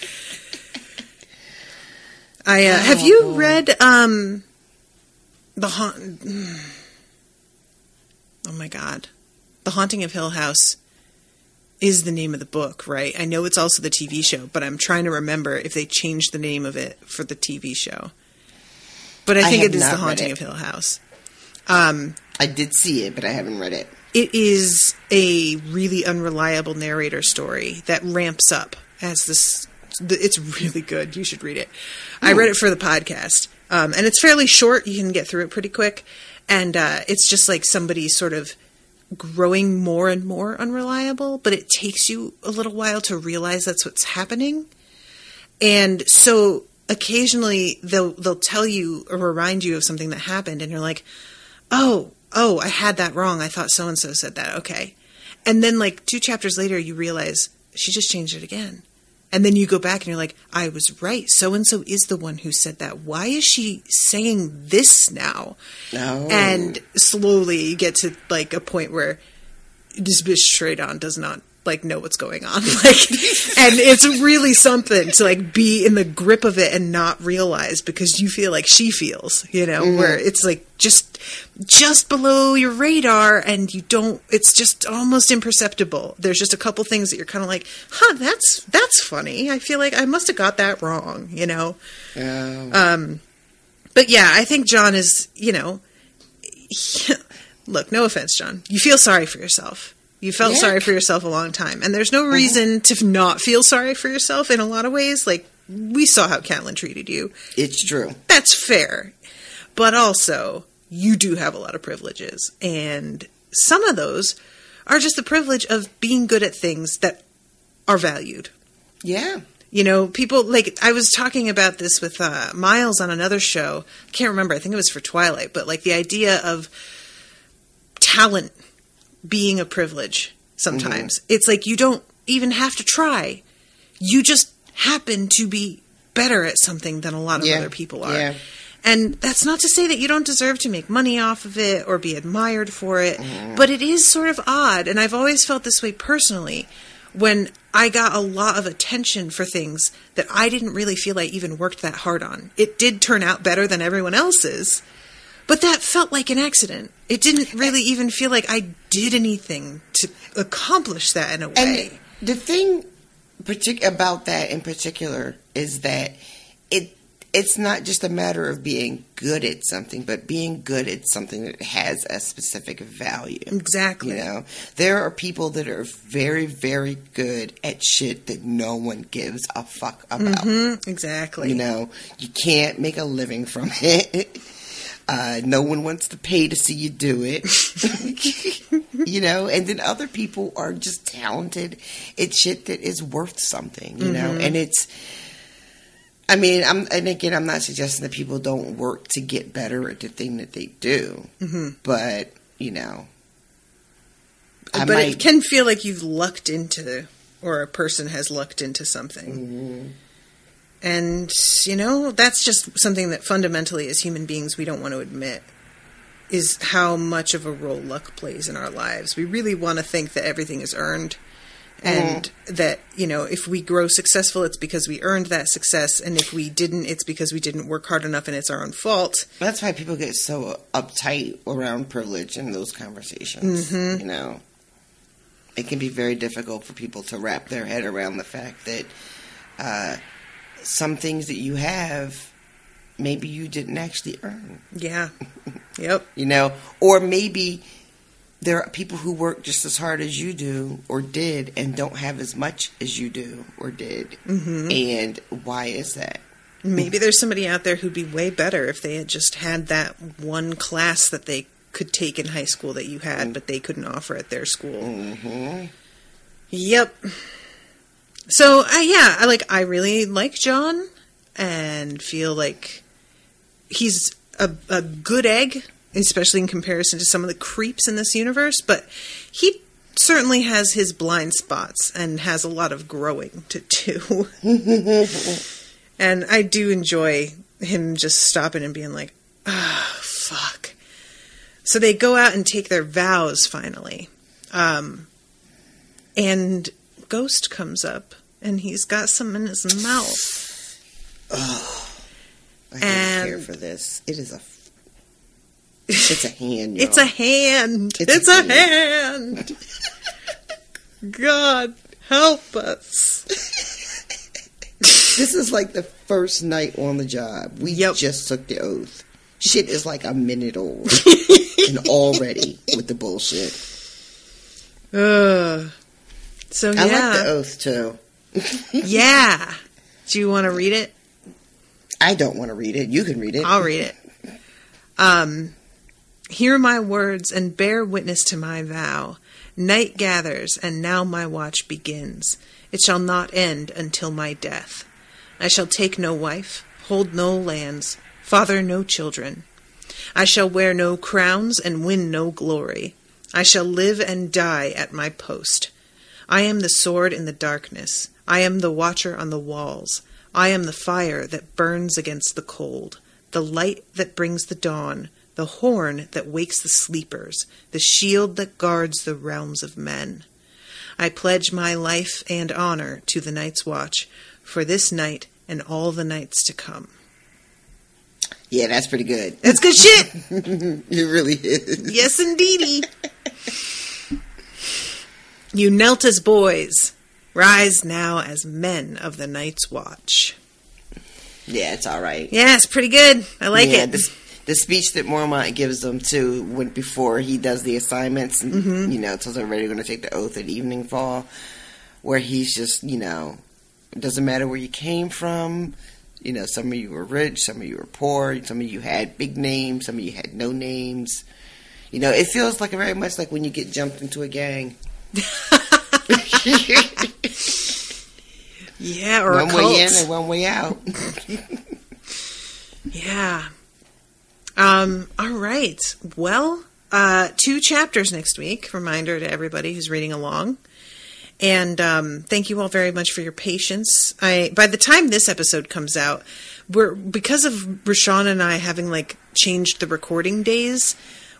I uh, have you read um the haunt. Oh my god, the haunting of Hill House is the name of the book, right? I know it's also the TV show, but I'm trying to remember if they changed the name of it for the TV show. But I I think have it is the haunting of Hill House. Um, I did see it, but I haven't read it. It is a really unreliable narrator story that ramps up as this. It's really good. You should read it. I read it for the podcast, um, and it's fairly short. You can get through it pretty quick, and uh, it's just like somebody sort of growing more and more unreliable. But it takes you a little while to realize that's what's happening, and so occasionally they'll they'll tell you or remind you of something that happened, and you're like, oh, oh, I had that wrong. I thought so and so said that. Okay. And then, like, two chapters later, you realize she just changed it again. And then you go back and you're like, I was right. So and so is the one who said that. Why is she saying this now? No. And slowly you get to, like, a point where this bitch straight on does not like know what's going on. Like and it's really something to like be in the grip of it and not realize because you feel like she feels you know where it's like just just below your radar and you don't it's just almost imperceptible. There's just a couple things that you're kind of like huh that's that's funny. I feel like i must have got that wrong you know? Um, but yeah, I think Jon is, you know, look, no offense, Jon. You feel sorry for yourself. You felt Yeah. sorry for yourself a long time. And there's no reason to not feel sorry for yourself in a lot of ways. Like, we saw how Catelyn treated you. it's true. That's fair. But also, you do have a lot of privileges. And some of those are just the privilege of being good at things that are valued. Yeah. You know, people like I was talking about this with uh, Miles on another show. I can't remember. I think it was for Twilight, but like the idea of talent being a privilege sometimes. Mm-hmm. It's like you don't even have to try. You just happen to be better at something than a lot of Yeah, other people are. yeah. And that's not to say that you don't deserve to make money off of it or be admired for it, mm-hmm. but it is sort of odd. And I've always felt this way personally when I got a lot of attention for things that I didn't really feel I even worked that hard on. It did turn out better than everyone else's, but that felt like an accident. It didn't really even feel like I did anything to accomplish that in a way. And the thing partic- about that in particular is that it it's not just a matter of being good at something, but being good at something that has a specific value. exactly. You know, there are people that are very, very good at shit that no one gives a fuck about. Mhm, exactly. You know, you can't make a living from it. Uh, no one wants to pay to see you do it. you know, and then other people are just talented at shit that is worth something, you know, and it's. I mean, I'm, and again, I'm not suggesting that people don't work to get better at the thing that they do, Mhm. but you know, I but might- it can feel like you've lucked into, or a person has lucked into something. Mm-hmm. And, you know, that's just something that fundamentally, as human beings, we don't want to admit is how much of a role luck plays in our lives. We really want to think that everything is earned. And Mm-hmm. that, you know, if we grow successful, it's because we earned that success. And if we didn't, it's because we didn't work hard enough and it's our own fault. That's why people get so uptight around privilege in those conversations. Mm-hmm. You know, it can be very difficult for people to wrap their head around the fact that uh, some things that you have, maybe you didn't actually earn. Yeah. Yep. You know, or maybe there are people who work just as hard as you do or did and don't have as much as you do or did. Mm-hmm. And why is that? Maybe there's somebody out there who'd be way better if they had just had that one class that they could take in high school that you had, but they couldn't offer at their school. hmm Yep. So, uh, yeah, I like. I really like Jon, and feel like he's a, a good egg, especially in comparison to some of the creeps in this universe. But he certainly has his blind spots and has a lot of growing to do. and I do enjoy him just stopping and being like, "Ah, fuck." So they go out and take their vows finally. Um, and Ghost comes up, and he's got some in his mouth. Oh, I don't care for this. It is a. It's a hand. It's y'all. a hand. It's, It's a, a hand. God help us. This is like the first night on the job. We Yep. just took the oath. Shit is like a minute old, and already with the bullshit. Ugh. So yeah, I like the oath too. yeah. Do you want to read it? I don't want to read it. You can read it. I'll read it. Um, hear my words and bear witness to my vow. Night gathers, and now my watch begins. It shall not end until my death. I shall take no wife, hold no lands, father no children. I shall wear no crowns and win no glory. I shall live and die at my post. I am the sword in the darkness. I am the watcher on the walls. I am the fire that burns against the cold, the light that brings the dawn, the horn that wakes the sleepers, the shield that guards the realms of men. I pledge my life and honor to the night's watch for this night and all the nights to come. Yeah, that's pretty good. That's good shit. It really is. yes, indeedy. You knelt as boys. Rise now as men of the night's watch. Yeah, it's all right. Yeah, it's pretty good. I like yeah, it. The, the speech that Mormont gives them too, when before he does the assignments, and Mm-hmm. you know, tells everybody they're going to take the oath at evening fall, where he's just, you know, it doesn't matter where you came from. You know, some of you were rich, some of you were poor, some of you had big names, some of you had no names. You know, it feels like very much like when you get jumped into a gang. Yeah, or a one way in and one way out. Yeah. Um, all right. Well, uh, two chapters next week. Reminder to everybody who's reading along. And um, thank you all very much for your patience. I by the time this episode comes out, we're because of Rashawn and I having like changed the recording days,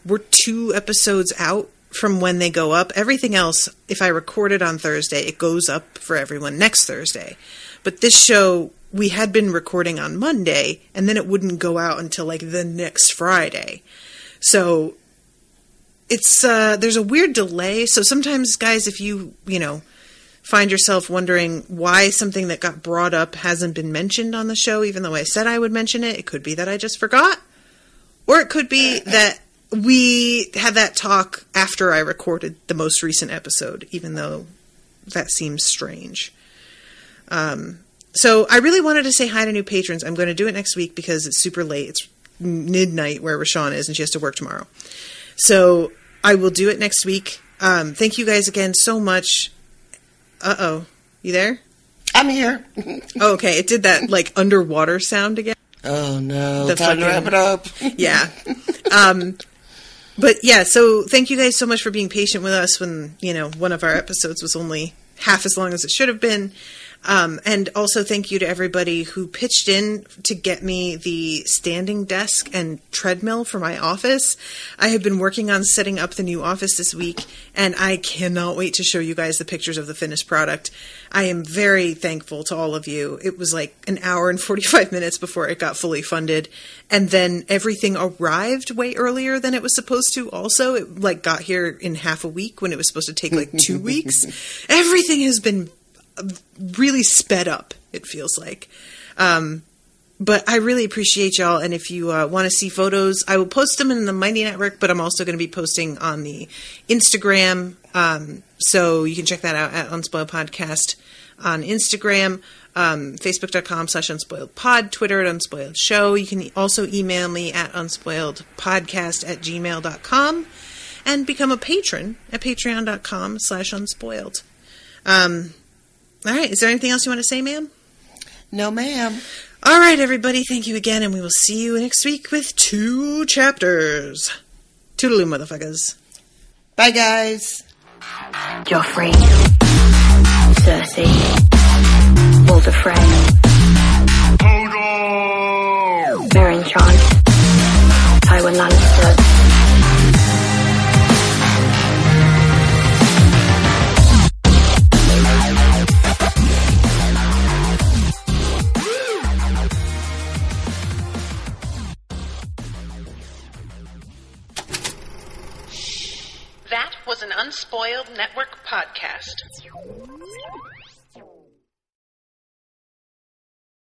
we're two episodes out from when they go up. Everything else, if I record it on Thursday, it goes up for everyone next Thursday. But this show we had been recording on Monday and then it wouldn't go out until like the next Friday. So it's uh there's a weird delay. So sometimes guys if you, you know, find yourself wondering why something that got brought up hasn't been mentioned on the show even though I said I would mention it, it could be that I just forgot. Or it could be that we had that talk after I recorded the most recent episode, even though that seems strange. Um, so I really wanted to say hi to new patrons. I'm going to do it next week because it's super late. It's midnight where Rashawn is, and she has to work tomorrow. So I will do it next week. Um, thank you guys again so much. Uh oh, you there? I'm here. Oh, okay, it did that like underwater sound again. oh no! The Time to wrap it up. yeah. Um, but yeah, so thank you guys so much for being patient with us when, you know, one of our episodes was only half as long as it should have been. Um, and also thank you to everybody who pitched in to get me the standing desk and treadmill for my office. I have been working on setting up the new office this week, and I cannot wait to show you guys the pictures of the finished product. I am very thankful to all of you. It was like an hour and 45 minutes before it got fully funded, and then everything arrived way earlier than it was supposed to also. It like got here in half a week when it was supposed to take like 2 weeks. Everything has been really sped up it feels like. Um, but i really appreciate y'all and if you uh, want to see photos i will post them in the mighty network but i'm also going to be posting on the instagram. Um, so you can check that out at unspoiled podcast on instagram um, facebook.com slash unspoiled pod twitter at unspoiled show. You can also email me at unspoiled podcast at gmail.com and become a patron at patreon.com slash unspoiled. Um, all right. Is there anything else you want to say, ma'am? No, ma'am. All right, everybody. Thank you again, and we will see you next week with two chapters. Toodaloo, motherfuckers. Bye, guys. Joffrey, Cersei, Walder Frey, Meryn Trant, Tywin Lannister, was an Unspoiled Network podcast.